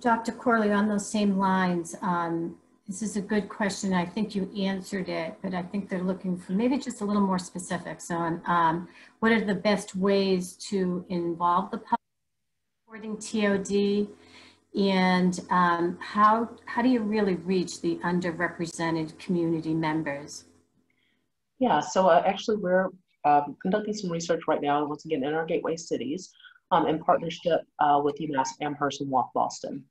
Dr. Corley, on those same lines, um, this is a good question. I think you answered it, but I think they're looking for maybe just a little more specifics on um, what are the best ways to involve the public supporting TOD and um, how, how do you really reach the underrepresented community members? Yeah, so uh, actually we're um, conducting some research right now, once again, in our gateway cities um, in partnership uh, with UMass Amherst and Walk Boston.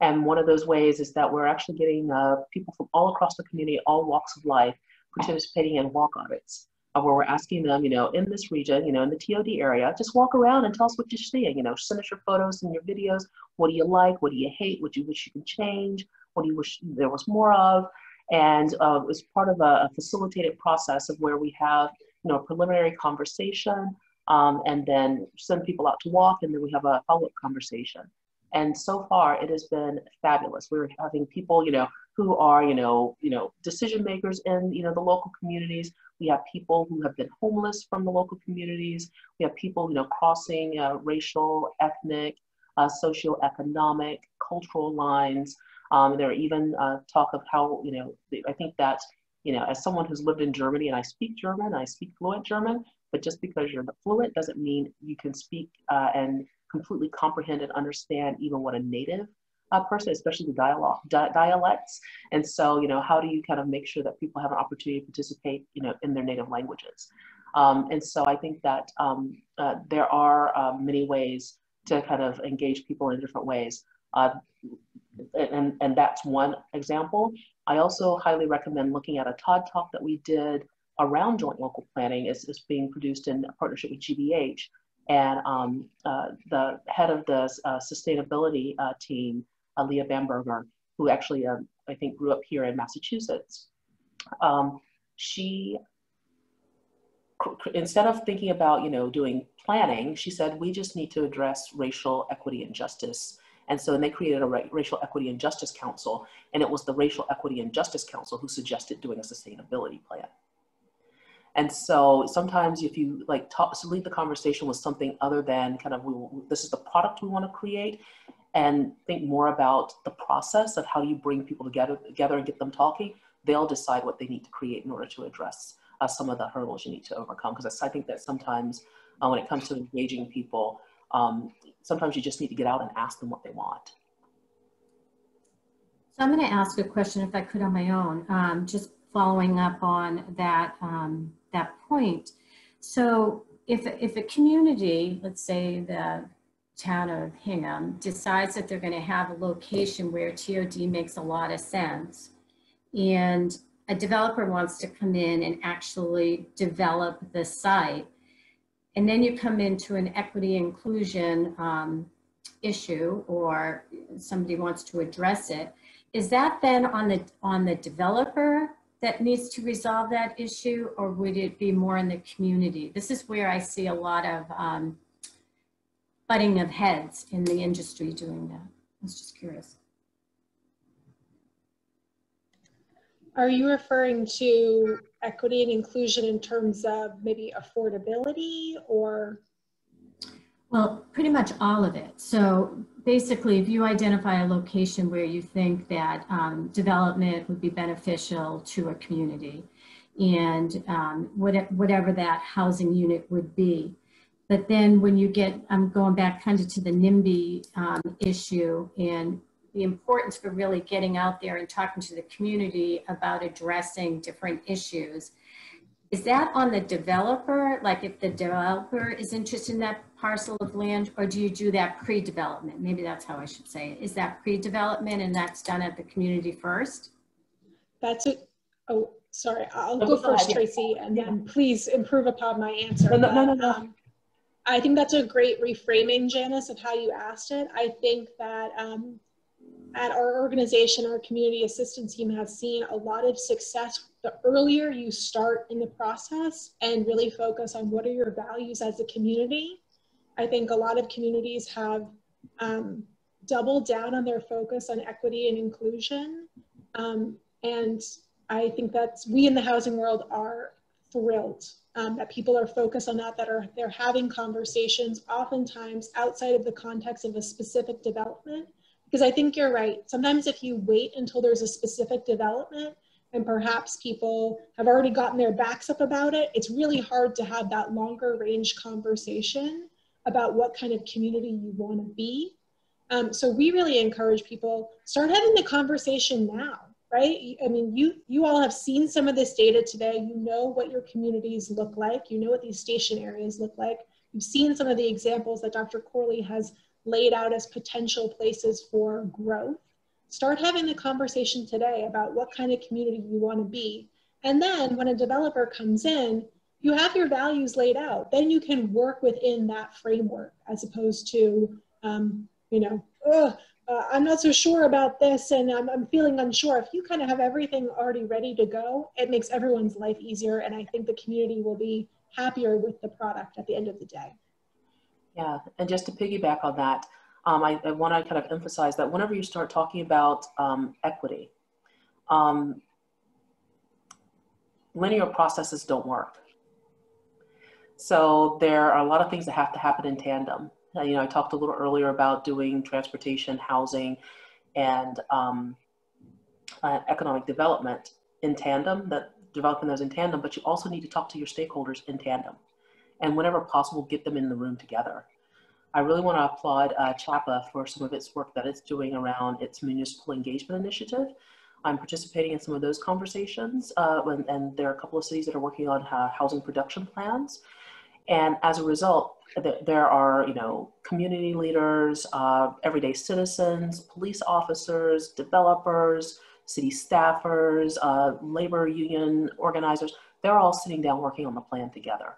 And one of those ways is that we're actually getting uh, people from all across the community, all walks of life, participating in walk audits where we're asking them, you know, in this region, you know, in the TOD area, just walk around and tell us what you're seeing. You know, send us your photos and your videos. What do you like? What do you hate? What do you wish you could change? What do you wish there was more of? And uh, it was part of a, a, facilitated process of where we have, you know, a preliminary conversation um, and then send people out to walk and then we have a follow-up conversation. And so far it has been fabulous. We're having people, you know, who are, you know, you know, decision makers in, you know, the local communities. We have people who have been homeless from the local communities. We have people, you know, crossing uh, racial, ethnic, uh, socioeconomic, cultural lines. Um, there are even uh, talk of how, you know, I think that, you know, as someone who's lived in Germany and I speak German, I speak fluent German, but just because you're fluent doesn't mean you can speak uh, and completely comprehend and understand even what a native uh, person, especially the dialogue, di dialects. And so, you know, how do you kind of make sure that people have an opportunity to participate, you know, in their native languages? Um, and so I think that um, uh, there are uh, many ways to kind of engage people in different ways. Uh, and, and that's one example. I also highly recommend looking at a TOD talk that we did around joint local planning. It's, it's being produced in partnership with GBH. And um, uh, the head of the uh, sustainability uh, team, Leah Bamberger, who actually, um, I think, grew up here in Massachusetts, um, she, instead of thinking about, you know, doing planning, she said, we just need to address racial equity and justice. And so then they created a Racial Equity and Justice Council, and it was the Racial Equity and Justice Council who suggested doing a sustainability plan. And so sometimes if you like talk, so lead the conversation with something other than kind of, we, this is the product we want to create and think more about the process of how you bring people together, together and get them talking, they'll decide what they need to create in order to address uh, some of the hurdles you need to overcome. Because I think that sometimes uh, when it comes to engaging people, um, sometimes you just need to get out and ask them what they want. So I'm going to ask a question, if I could, on my own, um, just following up on that um, that point. So if if a community, let's say the town of Hingham, decides that they're going to have a location where TOD makes a lot of sense, and a developer wants to come in and actually develop the site, and then you come into an equity inclusion um, issue or somebody wants to address it, is that then on the on the developer that needs to resolve that issue or would it be more in the community? This is where I see a lot of um, butting of heads in the industry doing that. I was just curious. Are you referring to equity and inclusion in terms of maybe affordability or? Well, pretty much all of it. So basically, if you identify a location where you think that um, development would be beneficial to a community and um, whatever that housing unit would be. But then when you get, I'm going back kind of to the NIMBY um, issue and the importance for really getting out there and talking to the community about addressing different issues. Is that on the developer? Like if the developer is interested in that parcel of land or do you do that pre-development? Maybe that's how I should say it. Is that pre-development and that's done at the community first? That's it. Oh, sorry. I'll go first, Tracy, and then please improve upon my answer. No, no, no, no. Um, I think that's a great reframing, Janice, of how you asked it. I think that um, at our organization, our community assistance team has seen a lot of success the earlier you start in the process and really focus on what are your values as a community. I think a lot of communities have um, doubled down on their focus on equity and inclusion. Um, and I think that's, we in the housing world are thrilled um, that people are focused on that, that are they're having conversations oftentimes outside of the context of a specific development because I think you're right. Sometimes if you wait until there's a specific development and perhaps people have already gotten their backs up about it, it's really hard to have that longer range conversation about what kind of community you want to be. Um, so we really encourage people start having the conversation now, right? I mean, you you all have seen some of this data today. You know what your communities look like. You know what these station areas look like. You've seen some of the examples that Dr. Corley has laid out as potential places for growth. Start having the conversation today about what kind of community you want to be. And then when a developer comes in, you have your values laid out. Then you can work within that framework as opposed to, um, you know, uh, I'm not so sure about this and I'm, I'm feeling unsure. If you kind of have everything already ready to go, it makes everyone's life easier. And I think the community will be happier with the product at the end of the day. Yeah, and just to piggyback on that, um, I, I want to kind of emphasize that whenever you start talking about um, equity, um, linear processes don't work. So there are a lot of things that have to happen in tandem. Uh, you know, I talked a little earlier about doing transportation, housing, and um, uh, economic development in tandem, that developing those in tandem, but you also need to talk to your stakeholders in tandem. And whenever possible, get them in the room together. I really want to applaud uh, CHAPA for some of its work that it's doing around its municipal engagement initiative. I'm participating in some of those conversations, uh, and, there are a couple of cities that are working on uh, housing production plans. And as a result, there are, you know, community leaders, uh, everyday citizens, police officers, developers, city staffers, uh, labor union organizers. They're all sitting down working on the plan together.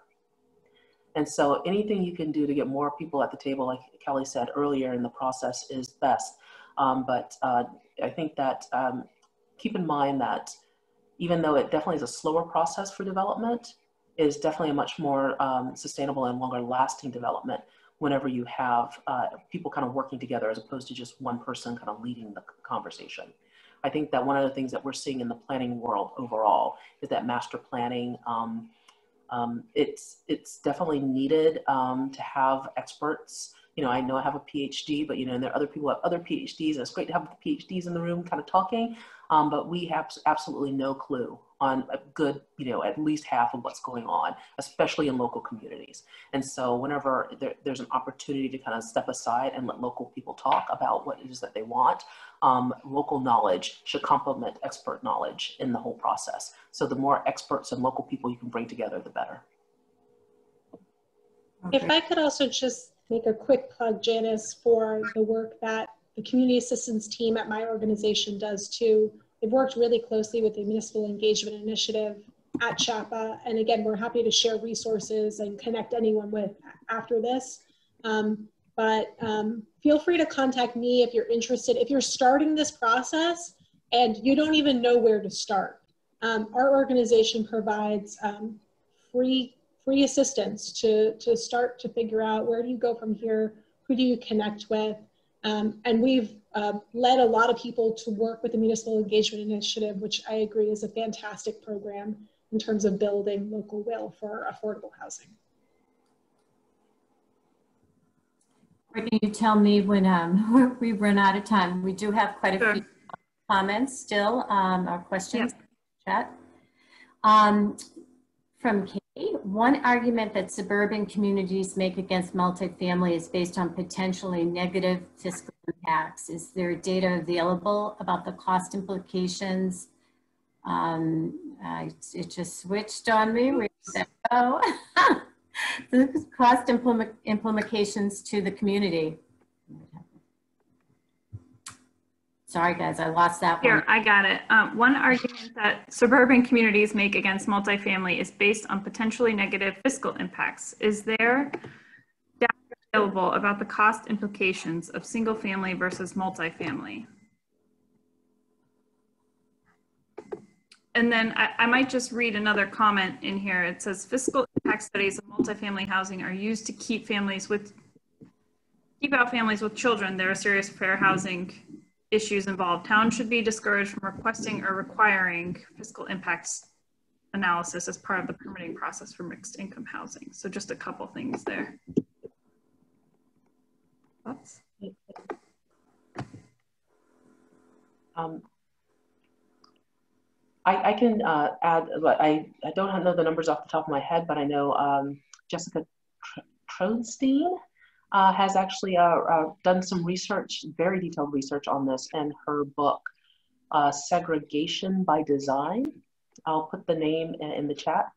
And so anything you can do to get more people at the table, like Kelly said earlier in the process, is best. Um, but uh, I think that um, keep in mind that even though it definitely is a slower process for development, is definitely a much more um, sustainable and longer lasting development whenever you have uh, people kind of working together as opposed to just one person kind of leading the conversation. I think that one of the things that we're seeing in the planning world overall is that master planning um, um, it's it's definitely needed um, to have experts. You know, I know I have a PhD, but you know, and there are other people who have other PhDs, and it's great to have the PhDs in the room, kind of talking. Um, but we have absolutely no clue on a good, you know, at least half of what's going on, especially in local communities. And so whenever there, there's an opportunity to kind of step aside and let local people talk about what it is that they want, um, local knowledge should complement expert knowledge in the whole process. So the more experts and local people you can bring together, the better. Okay. If I could also just make a quick plug, Janice, for the work that the community assistance team at my organization does too. They've worked really closely with the Municipal Engagement Initiative at CHAPA. And again, we're happy to share resources and connect anyone with after this. Um, but um, feel free to contact me if you're interested. If you're starting this process and you don't even know where to start, um, our organization provides um, free free assistance to, to start to figure out where do you go from here, who do you connect with, um, and we've uh, led a lot of people to work with the Municipal Engagement Initiative, which I agree is a fantastic program in terms of building local will for affordable housing. Can you tell me when um, we run out of time? We do have quite a sure. few comments still, um, or questions, chat. Um, from Kate, one argument that suburban communities make against multifamily is based on potentially negative fiscal impacts. Is there data available about the cost implications? Um, it just switched on me. Where did that go? the cost implications to the community. Sorry, guys, I lost that Here, one. I got it. Um, one argument that suburban communities make against multifamily is based on potentially negative fiscal impacts. Is there data available about the cost implications of single family versus multifamily? And then I, I might just read another comment in here. It says fiscal impact studies of multifamily housing are used to keep families with keep out families with children. There are serious fair housing issues involved. Towns should be discouraged from requesting or requiring fiscal impacts analysis as part of the permitting process for mixed income housing. So just a couple things there. Thoughts? Um, I, I, can uh, add, I, I don't know the numbers off the top of my head, but I know um, Jessica Trounstine uh, has actually uh, uh, done some research, very detailed research on this in her book, uh, Segregation by Design. I'll put the name in, in the chat.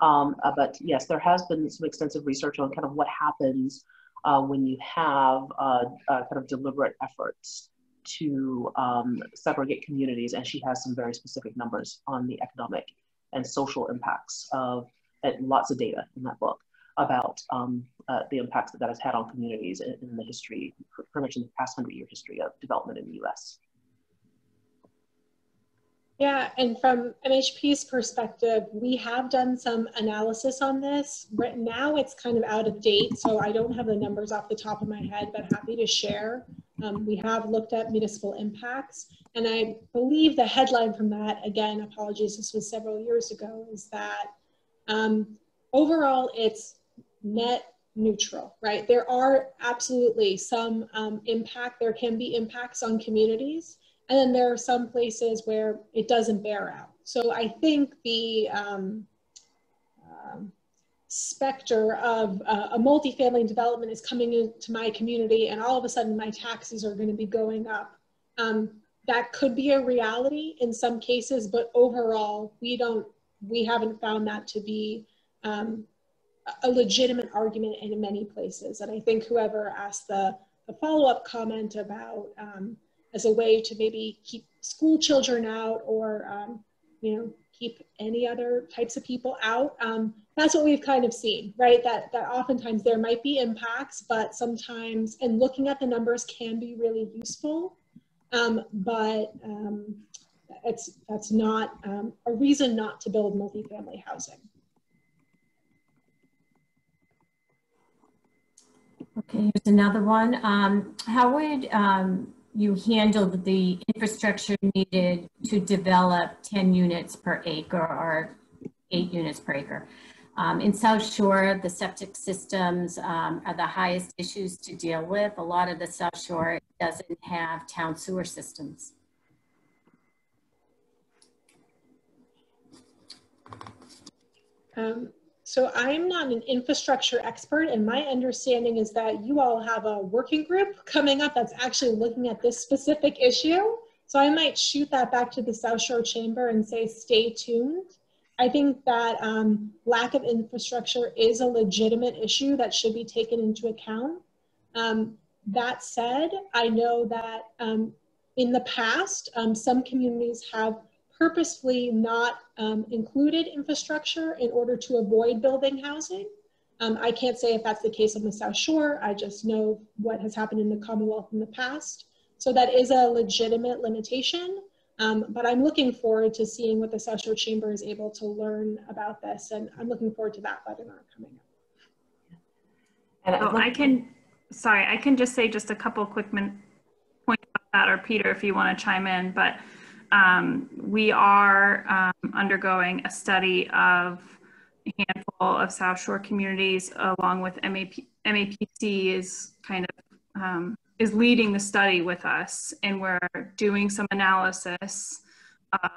Um, uh, but yes, there has been some extensive research on kind of what happens when you have kind of deliberate efforts to um, segregate communities, and she has some very specific numbers on the economic and social impacts of lots of data in that book. about um, uh, the impacts that that has had on communities in, in the history, pretty much in the past hundred year history of development in the US. Yeah, and from MHP's perspective, we have done some analysis on this. Right now, it's kind of out of date, so I don't have the numbers off the top of my head, but happy to share. Um, we have looked at municipal impacts, and I believe the headline from that, again, apologies, this was several years ago, is that um, overall it's net neutral, right? There are absolutely some um, impact, there can be impacts on communities, and then there are some places where it doesn't bear out. So I think the um, specter of uh, a multifamily development is coming into my community and all of a sudden my taxes are going to be going up. Um, that could be a reality in some cases, but overall we don't, we haven't found that to be um, a legitimate argument in many places. And I think whoever asked the, the follow-up comment about um, as a way to maybe keep school children out or, um, you know, keep any other types of people out. Um, that's what we've kind of seen, right? That, that oftentimes there might be impacts, but sometimes, and looking at the numbers can be really useful, um, but um, it's, that's not um, a reason not to build multifamily housing. Okay, here's another one. Um, how would um, you handled the infrastructure needed to develop 10 units per acre or eight units per acre. Um, in South Shore, the septic systems um, are the highest issues to deal with. A lot of the South Shore doesn't have town sewer systems. Um, so I'm not an infrastructure expert and my understanding is that you all have a working group coming up that's actually looking at this specific issue. So I might shoot that back to the South Shore Chamber and say, stay tuned. I think that um, lack of infrastructure is a legitimate issue that should be taken into account. Um, that said, I know that um, in the past, um, some communities have purposefully not um, included infrastructure in order to avoid building housing. Um, I can't say if that's the case on the South Shore. I just know what has happened in the Commonwealth in the past. So that is a legitimate limitation. Um, but I'm looking forward to seeing what the South Shore Chamber is able to learn about this. And I'm looking forward to that webinar coming up. And oh, I can, sorry, I can just say just a couple quick points about that, or Peter, if you want to chime in. But um, we are um, undergoing a study of a handful of South Shore communities along with MAP, MAPC is kind of um, is leading the study with us and we're doing some analysis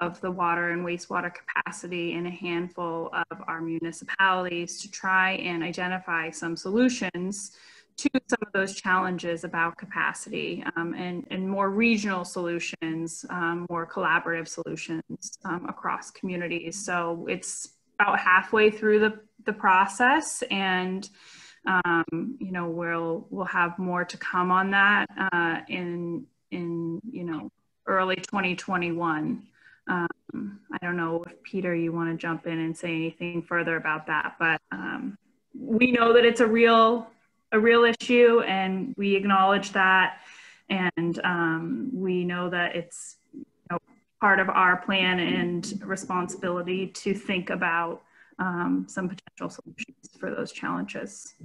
of the water and wastewater capacity in a handful of our municipalities to try and identify some solutions to some of those challenges about capacity um, and, and more regional solutions, um, more collaborative solutions um, across communities. So it's about halfway through the, the process and um, you know we'll we'll have more to come on that uh, in in you know early 2021. Um, I don't know if Peter you want to jump in and say anything further about that, but um, we know that it's a real a real issue and we acknowledge that and um, we know that it's you know, part of our plan and responsibility to think about um, some potential solutions for those challenges.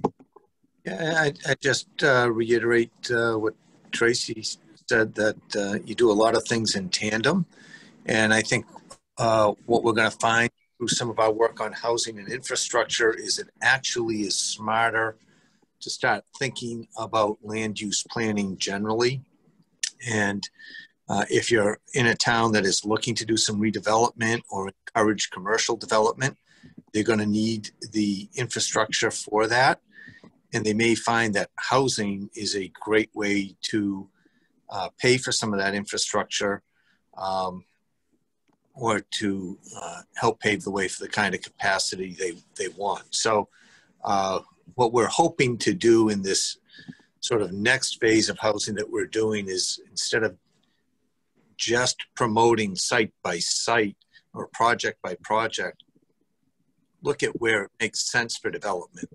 Yeah, I, I just uh, reiterate uh, what Tracy said that uh, you do a lot of things in tandem. And I think uh, what we're going to find through some of our work on housing and infrastructure is it actually is smarter to start thinking about land use planning generally. And uh, if you're in a town that is looking to do some redevelopment or encourage commercial development, they're going to need the infrastructure for that. And they may find that housing is a great way to uh, pay for some of that infrastructure um, or to uh, help pave the way for the kind of capacity they, they want. So uh, what we're hoping to do in this sort of next phase of housing that we're doing is instead of just promoting site by site or project by project, look at where it makes sense for development.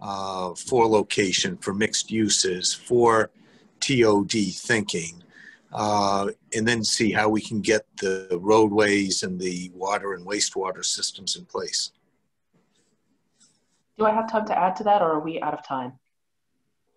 uh, for location, for mixed uses, for TOD thinking, uh, and then see how we can get the roadways and the water and wastewater systems in place. Do I have time to add to that or are we out of time?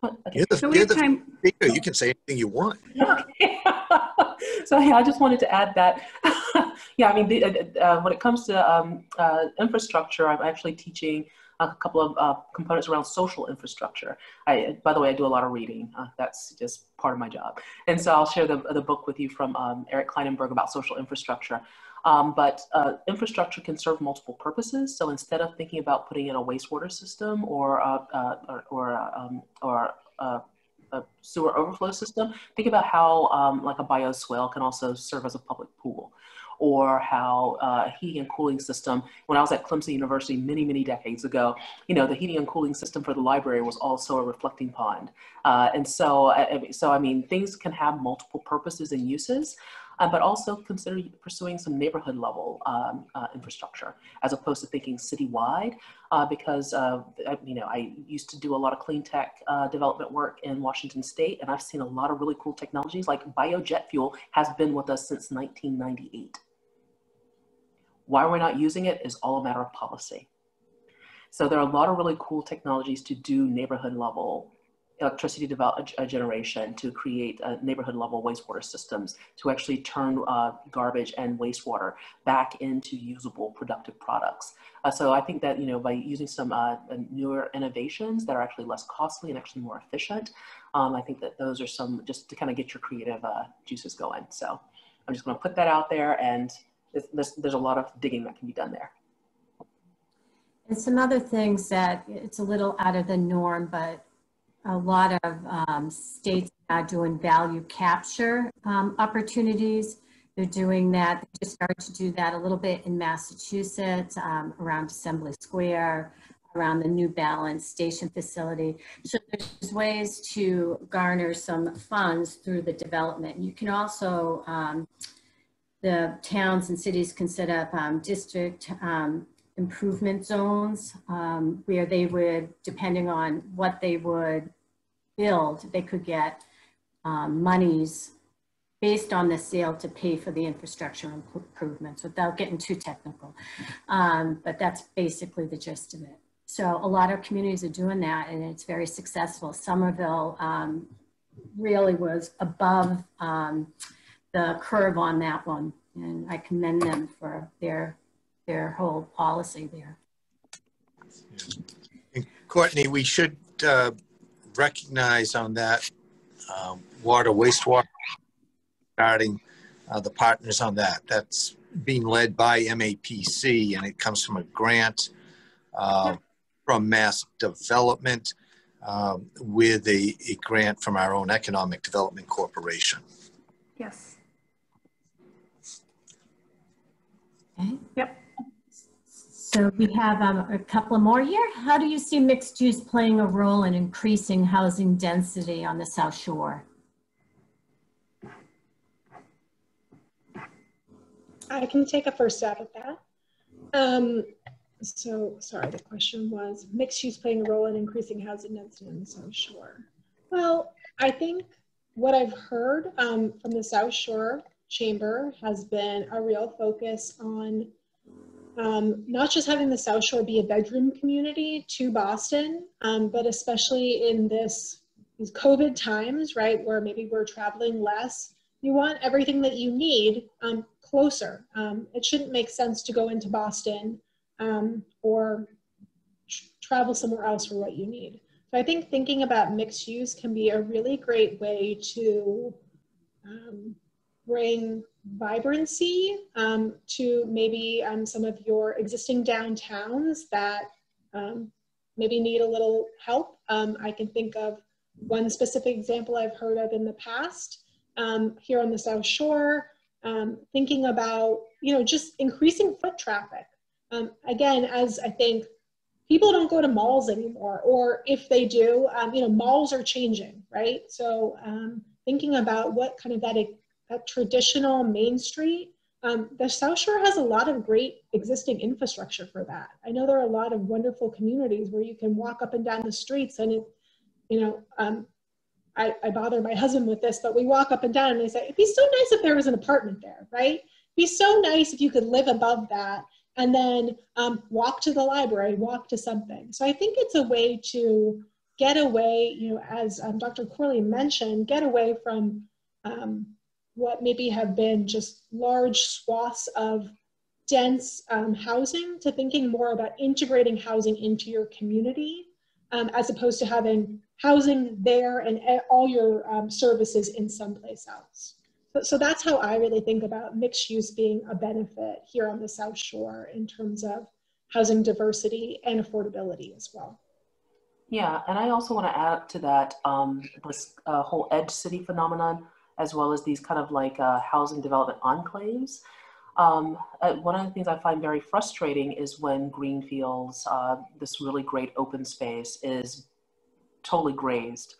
You're the, So we you're have the time, speaker. You can say anything you want. Okay. so yeah, I just wanted to add that. yeah, I mean, the, uh, uh, when it comes to um, uh, infrastructure, I'm actually teaching a couple of uh, components around social infrastructure. I, by the way, I do a lot of reading. Uh, that's just part of my job. And so I'll share the, the book with you from um, Eric Klinenberg about social infrastructure. Um, but uh, infrastructure can serve multiple purposes. So instead of thinking about putting in a wastewater system or, uh, uh, or, or, um, or a sewer overflow system, think about how um, like a bioswale can also serve as a public pool or how uh, heating and cooling system, when I was at Clemson University many, many decades ago, you know, the heating and cooling system for the library was also a reflecting pond. Uh, and so, uh, so, I mean, things can have multiple purposes and uses uh, but also consider pursuing some neighborhood level um, uh, infrastructure as opposed to thinking citywide uh, because you know I used to do a lot of clean tech uh, development work in Washington State and I've seen a lot of really cool technologies like biojet fuel has been with us since 1998. Why we're not using it is all a matter of policy. So there are a lot of really cool technologies to do neighborhood level electricity develop, uh, generation to create uh, neighborhood level wastewater systems to actually turn uh, garbage and wastewater back into usable productive products. Uh, so I think that, you know, by using some uh, newer innovations that are actually less costly and actually more efficient, um, I think that those are some, just to kind of get your creative uh, juices going. So I'm just gonna put that out there and there's, there's a lot of digging that can be done there. And some other things that it's a little out of the norm, but a lot of um, states are doing value capture um, opportunities. They're doing that. They just started to do that a little bit in Massachusetts um, around Assembly Square, around the New Balance station facility. So there's ways to garner some funds through the development. You can also, um, the towns and cities can set up um, district um, improvement zones um, where they would, depending on what they would build, they could get um, monies based on the sale to pay for the infrastructure improvements without getting too technical. Um, but that's basically the gist of it. So a lot of communities are doing that and it's very successful. Somerville um, really was above um, the curve on that one. And I commend them for their their whole policy there. And Courtney, we should uh, recognize on that um, water, wastewater, regarding uh, the partners on that. That's being led by MAPC and it comes from a grant uh, from Mass Development um, with a, a grant from our own Economic Development Corporation. yes. Okay. Yep. So we have um, a couple more here. How do you see mixed use playing a role in increasing housing density on the South Shore? I can take a first stab at that. Um, so, sorry, the question was mixed use playing a role in increasing housing density on the South Shore. Well, I think what I've heard um, from the South Shore Chamber has been a real focus on um, not just having the South Shore be a bedroom community to Boston, um, but especially in this these COVID times, right, where maybe we're traveling less. You want everything that you need um, closer. Um, it shouldn't make sense to go into Boston um, or tr travel somewhere else for what you need. So I think thinking about mixed use can be a really great way to um, bring vibrancy um, to maybe um, some of your existing downtowns that um, maybe need a little help. Um, I can think of one specific example I've heard of in the past um, here on the South Shore, um, thinking about, you know, just increasing foot traffic. again, as I think people don't go to malls anymore, or if they do, you know, malls are changing, right? So thinking about what kind of that a traditional Main Street um, the South Shore has a lot of great existing infrastructure for that. I know there are a lot of wonderful communities where you can walk up and down the streets and it, you know, um, I, I bother my husband with this, but we walk up and down and they say, it'd be so nice if there was an apartment there, right? It'd be so nice if you could live above that and then um, walk to the library, walk to something. So I think it's a way to get away, you know, as um, Dr. Corley mentioned, get away from um, what maybe have been just large swaths of dense um, housing to thinking more about integrating housing into your community um, as opposed to having housing there and all your um, services in someplace else. So, so that's how I really think about mixed use being a benefit here on the South Shore in terms of housing diversity and affordability as well. Yeah, and I also want to add to that um, this uh, whole edge city phenomenon, as well as these kind of like uh, housing development enclaves. Um, uh, one of the things I find very frustrating is when greenfields, uh, this really great open space, is totally grazed.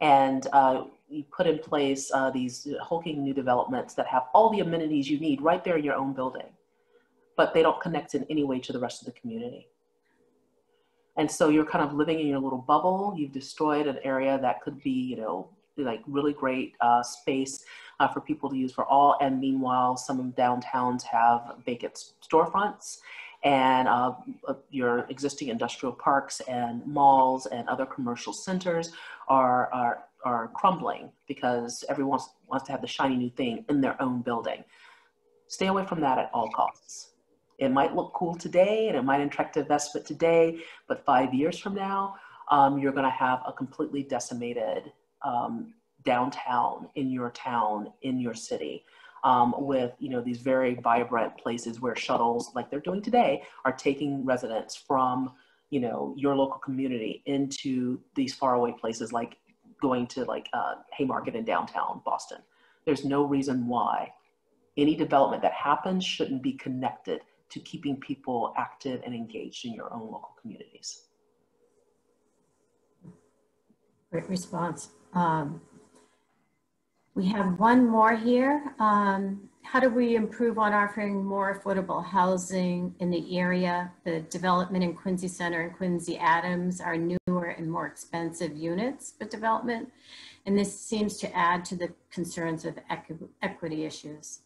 And uh, you put in place uh, these hulking new developments that have all the amenities you need right there in your own building, but they don't connect in any way to the rest of the community. And so you're kind of living in your little bubble. You've destroyed an area that could be, you know, like really great uh, space uh, for people to use for all. And meanwhile, some of downtowns have vacant storefronts and uh, uh, your existing industrial parks and malls and other commercial centers are, are, are crumbling because everyone wants, to have the shiny new thing in their own building. Stay away from that at all costs. It might look cool today and it might attract investment today, but five years from now, um, you're gonna have a completely decimated um, downtown in your town, in your city um, with you know these very vibrant places where shuttles, like they're doing today, are taking residents from you know your local community into these faraway places like going to like uh, Haymarket in downtown Boston. There's no reason why any development that happens shouldn't be connected to keeping people active and engaged in your own local communities. Great response. Um, we have one more here. Um, how do we improve on offering more affordable housing in the area? The development in Quincy Center and Quincy Adams are newer and more expensive units for development. And this seems to add to the concerns of equ equity issues.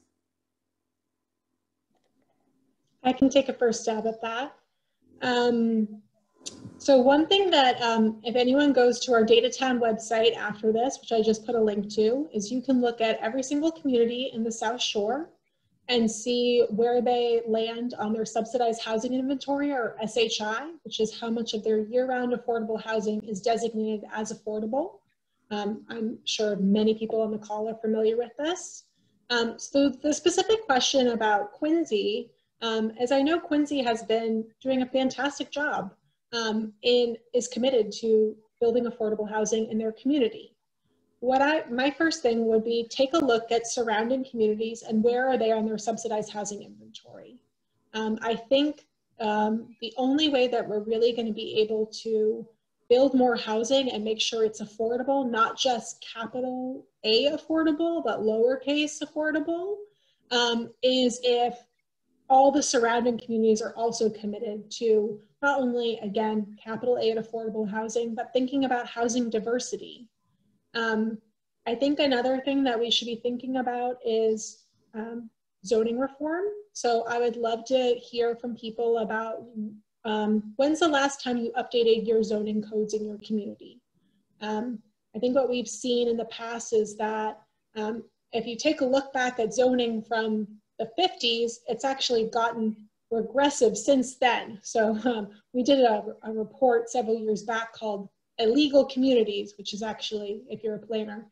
I can take a first stab at that. Um, so one thing that, um, if anyone goes to our Datatown website after this, which I just put a link to, is you can look at every single community in the South Shore and see where they land on their subsidized housing inventory or SHI, which is how much of their year-round affordable housing is designated as affordable. Um, I'm sure many people on the call are familiar with this. Um, so the specific question about Quincy, um, as I know Quincy has been doing a fantastic job um, in, is committed to building affordable housing in their community. What I, my first thing would be take a look at surrounding communities and where are they on their subsidized housing inventory. Um, I think um, the only way that we're really going to be able to build more housing and make sure it's affordable, not just capital A affordable, but lowercase affordable, um, is if all the surrounding communities are also committed to not only, again, capital A and affordable housing, but thinking about housing diversity. Um, I think another thing that we should be thinking about is um, zoning reform. So I would love to hear from people about um, when's the last time you updated your zoning codes in your community? Um, I think what we've seen in the past is that um, if you take a look back at zoning from the 50s, it's actually gotten regressive since then. So um, we did a, a, report several years back called Illegal Communities, which is actually, if you're a planner,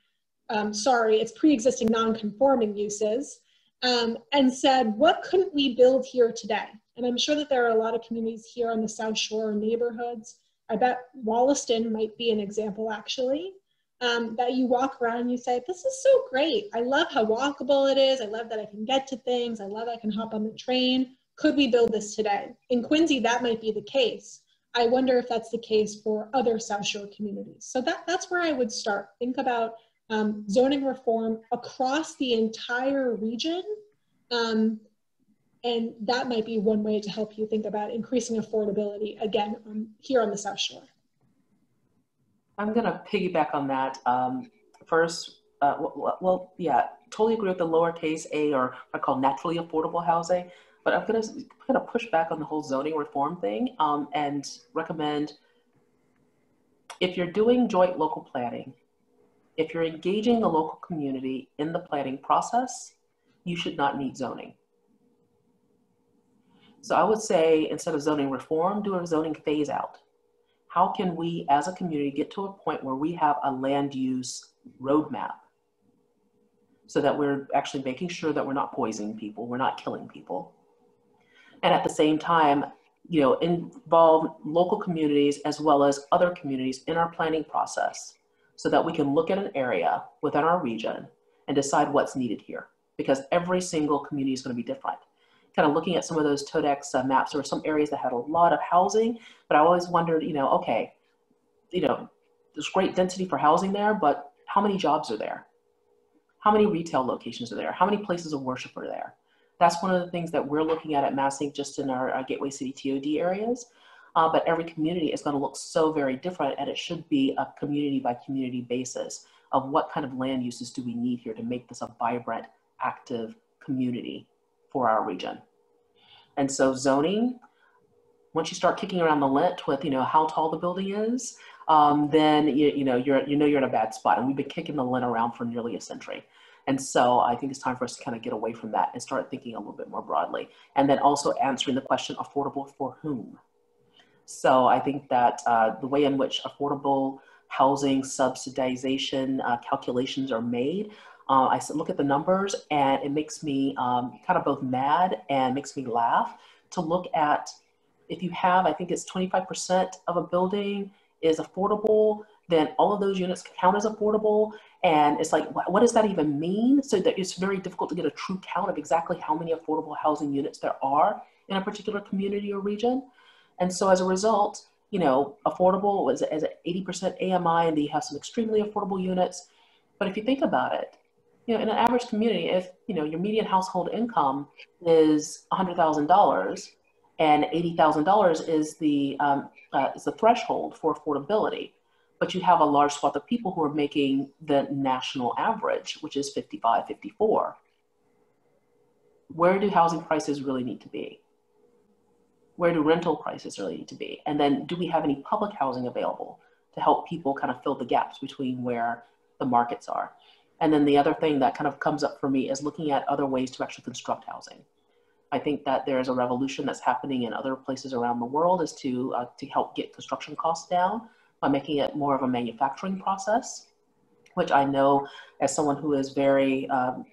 um, sorry, it's pre-existing non-conforming uses, um, and said, what couldn't we build here today? And I'm sure that there are a lot of communities here on the South Shore neighborhoods. I bet Wollaston might be an example actually, um, that you walk around and you say, this is so great. I love how walkable it is. I love that I can get to things. I love I can hop on the train. Could we build this today? In Quincy, that might be the case. I wonder if that's the case for other South Shore communities. So that, that's where I would start. Think about um, zoning reform across the entire region um, And that might be one way to help you think about increasing affordability, again, um, here on the South Shore. I'm going to piggyback on that. Um, first, uh, well, well, yeah, totally agree with the lowercase a or what I call naturally affordable housing. But I'm to kind of push back on the whole zoning reform thing um, and recommend if you're doing joint local planning, if you're engaging the local community in the planning process, you should not need zoning. So I would say instead of zoning reform, do a zoning phase out. How can we as a community get to a point where we have a land use roadmap so that we're actually making sure that we're not poisoning people, we're not killing people. And at the same time, you know, involve local communities as well as other communities in our planning process so that we can look at an area within our region and decide what's needed here because every single community is going to be different. Kind of looking at some of those TODEX uh, maps, there were some areas that had a lot of housing, but I always wondered, you know, okay, you know, there's great density for housing there, but how many jobs are there? How many retail locations are there? How many places of worship are there? That's one of the things that we're looking at at MassINC just in our, our Gateway City TOD areas. Uh, but every community is going to look so very different and it should be a community by community basis of what kind of land uses do we need here to make this a vibrant, active community for our region. And so zoning, once you start kicking around the lint with, you know, how tall the building is, um, then, you, you know, you're, you know you're in a bad spot. And we've been kicking the lint around for nearly a century. And so I think it's time for us to kind of get away from that and start thinking a little bit more broadly. And then also answering the question, affordable for whom? So I think that uh, the way in which affordable housing subsidization uh, calculations are made, uh, I look at the numbers and it makes me um, kind of both mad and makes me laugh to look at if you have, I think it's 25% of a building is affordable, then all of those units count as affordable. And it's like, what, what, does that even mean? So that it's very difficult to get a true count of exactly how many affordable housing units there are in a particular community or region. And so as a result, you know, affordable was as 80% AMI and then you have some extremely affordable units. But if you think about it, you know, in an average community, if, you know, your median household income is $100,000 and $80,000 is the, um, uh, is the threshold for affordability, but you have a large swath of people who are making the national average, which is 55, 54. Where do housing prices really need to be? Where do rental prices really need to be? And then do we have any public housing available to help people kind of fill the gaps between where the markets are? And then the other thing that kind of comes up for me is looking at other ways to actually construct housing. I think that there's a revolution that's happening in other places around the world is to, uh, to help get construction costs down by making it more of a manufacturing process, which I know as someone who is very, um,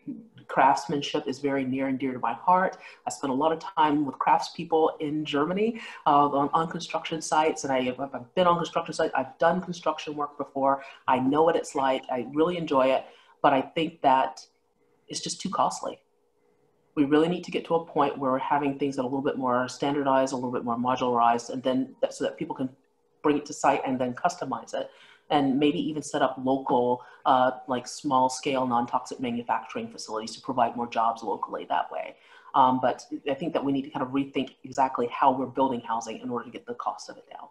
craftsmanship is very near and dear to my heart. I spent a lot of time with craftspeople in Germany uh, on, on, construction sites, and I have, I've been on construction sites. I've done construction work before. I know what it's like. I really enjoy it, but I think that it's just too costly. We really need to get to a point where we're having things that are a little bit more standardized, a little bit more modularized, and then that, so that people can bring it to site and then customize it and maybe even set up local, uh, like small scale non-toxic manufacturing facilities to provide more jobs locally that way. Um, but I think that we need to kind of rethink exactly how we're building housing in order to get the cost of it down.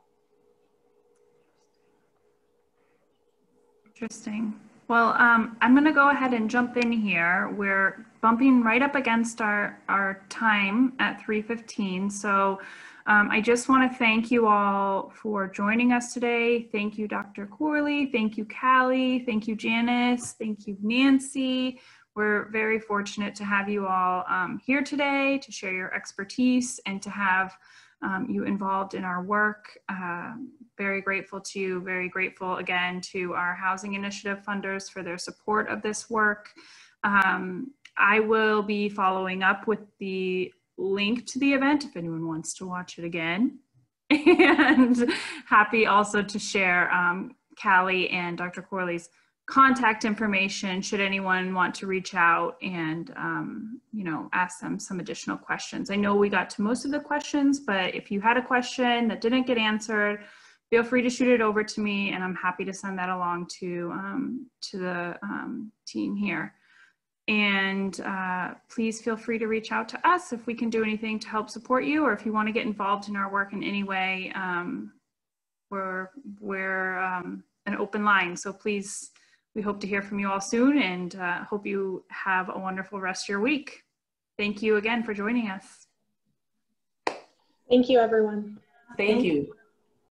Interesting. Well, um, I'm going to go ahead and jump in here. We're bumping right up against our, our time at 3.15. So um, I just want to thank you all for joining us today. Thank you, Dr. Corley. Thank you, Callie. Thank you, Janice. Thank you, Nancy. We're very fortunate to have you all um, here today to share your expertise and to have um, you involved in our work. Uh, very grateful to you. Very grateful again to our Housing Initiative funders for their support of this work. Um, I will be following up with the link to the event if anyone wants to watch it again. and happy also to share um, Callie and Dr. Corley's contact information should anyone want to reach out and um, you know ask them some additional questions. I know we got to most of the questions, but if you had a question that didn't get answered, feel free to shoot it over to me, and I'm happy to send that along to um, to the um, team here. And uh, please feel free to reach out to us if we can do anything to help support you or if you want to get involved in our work in any way. Um, we're we're um, an open line, so please, we hope to hear from you all soon and uh, hope you have a wonderful rest of your week. Thank you again for joining us. Thank you, everyone. Thank you.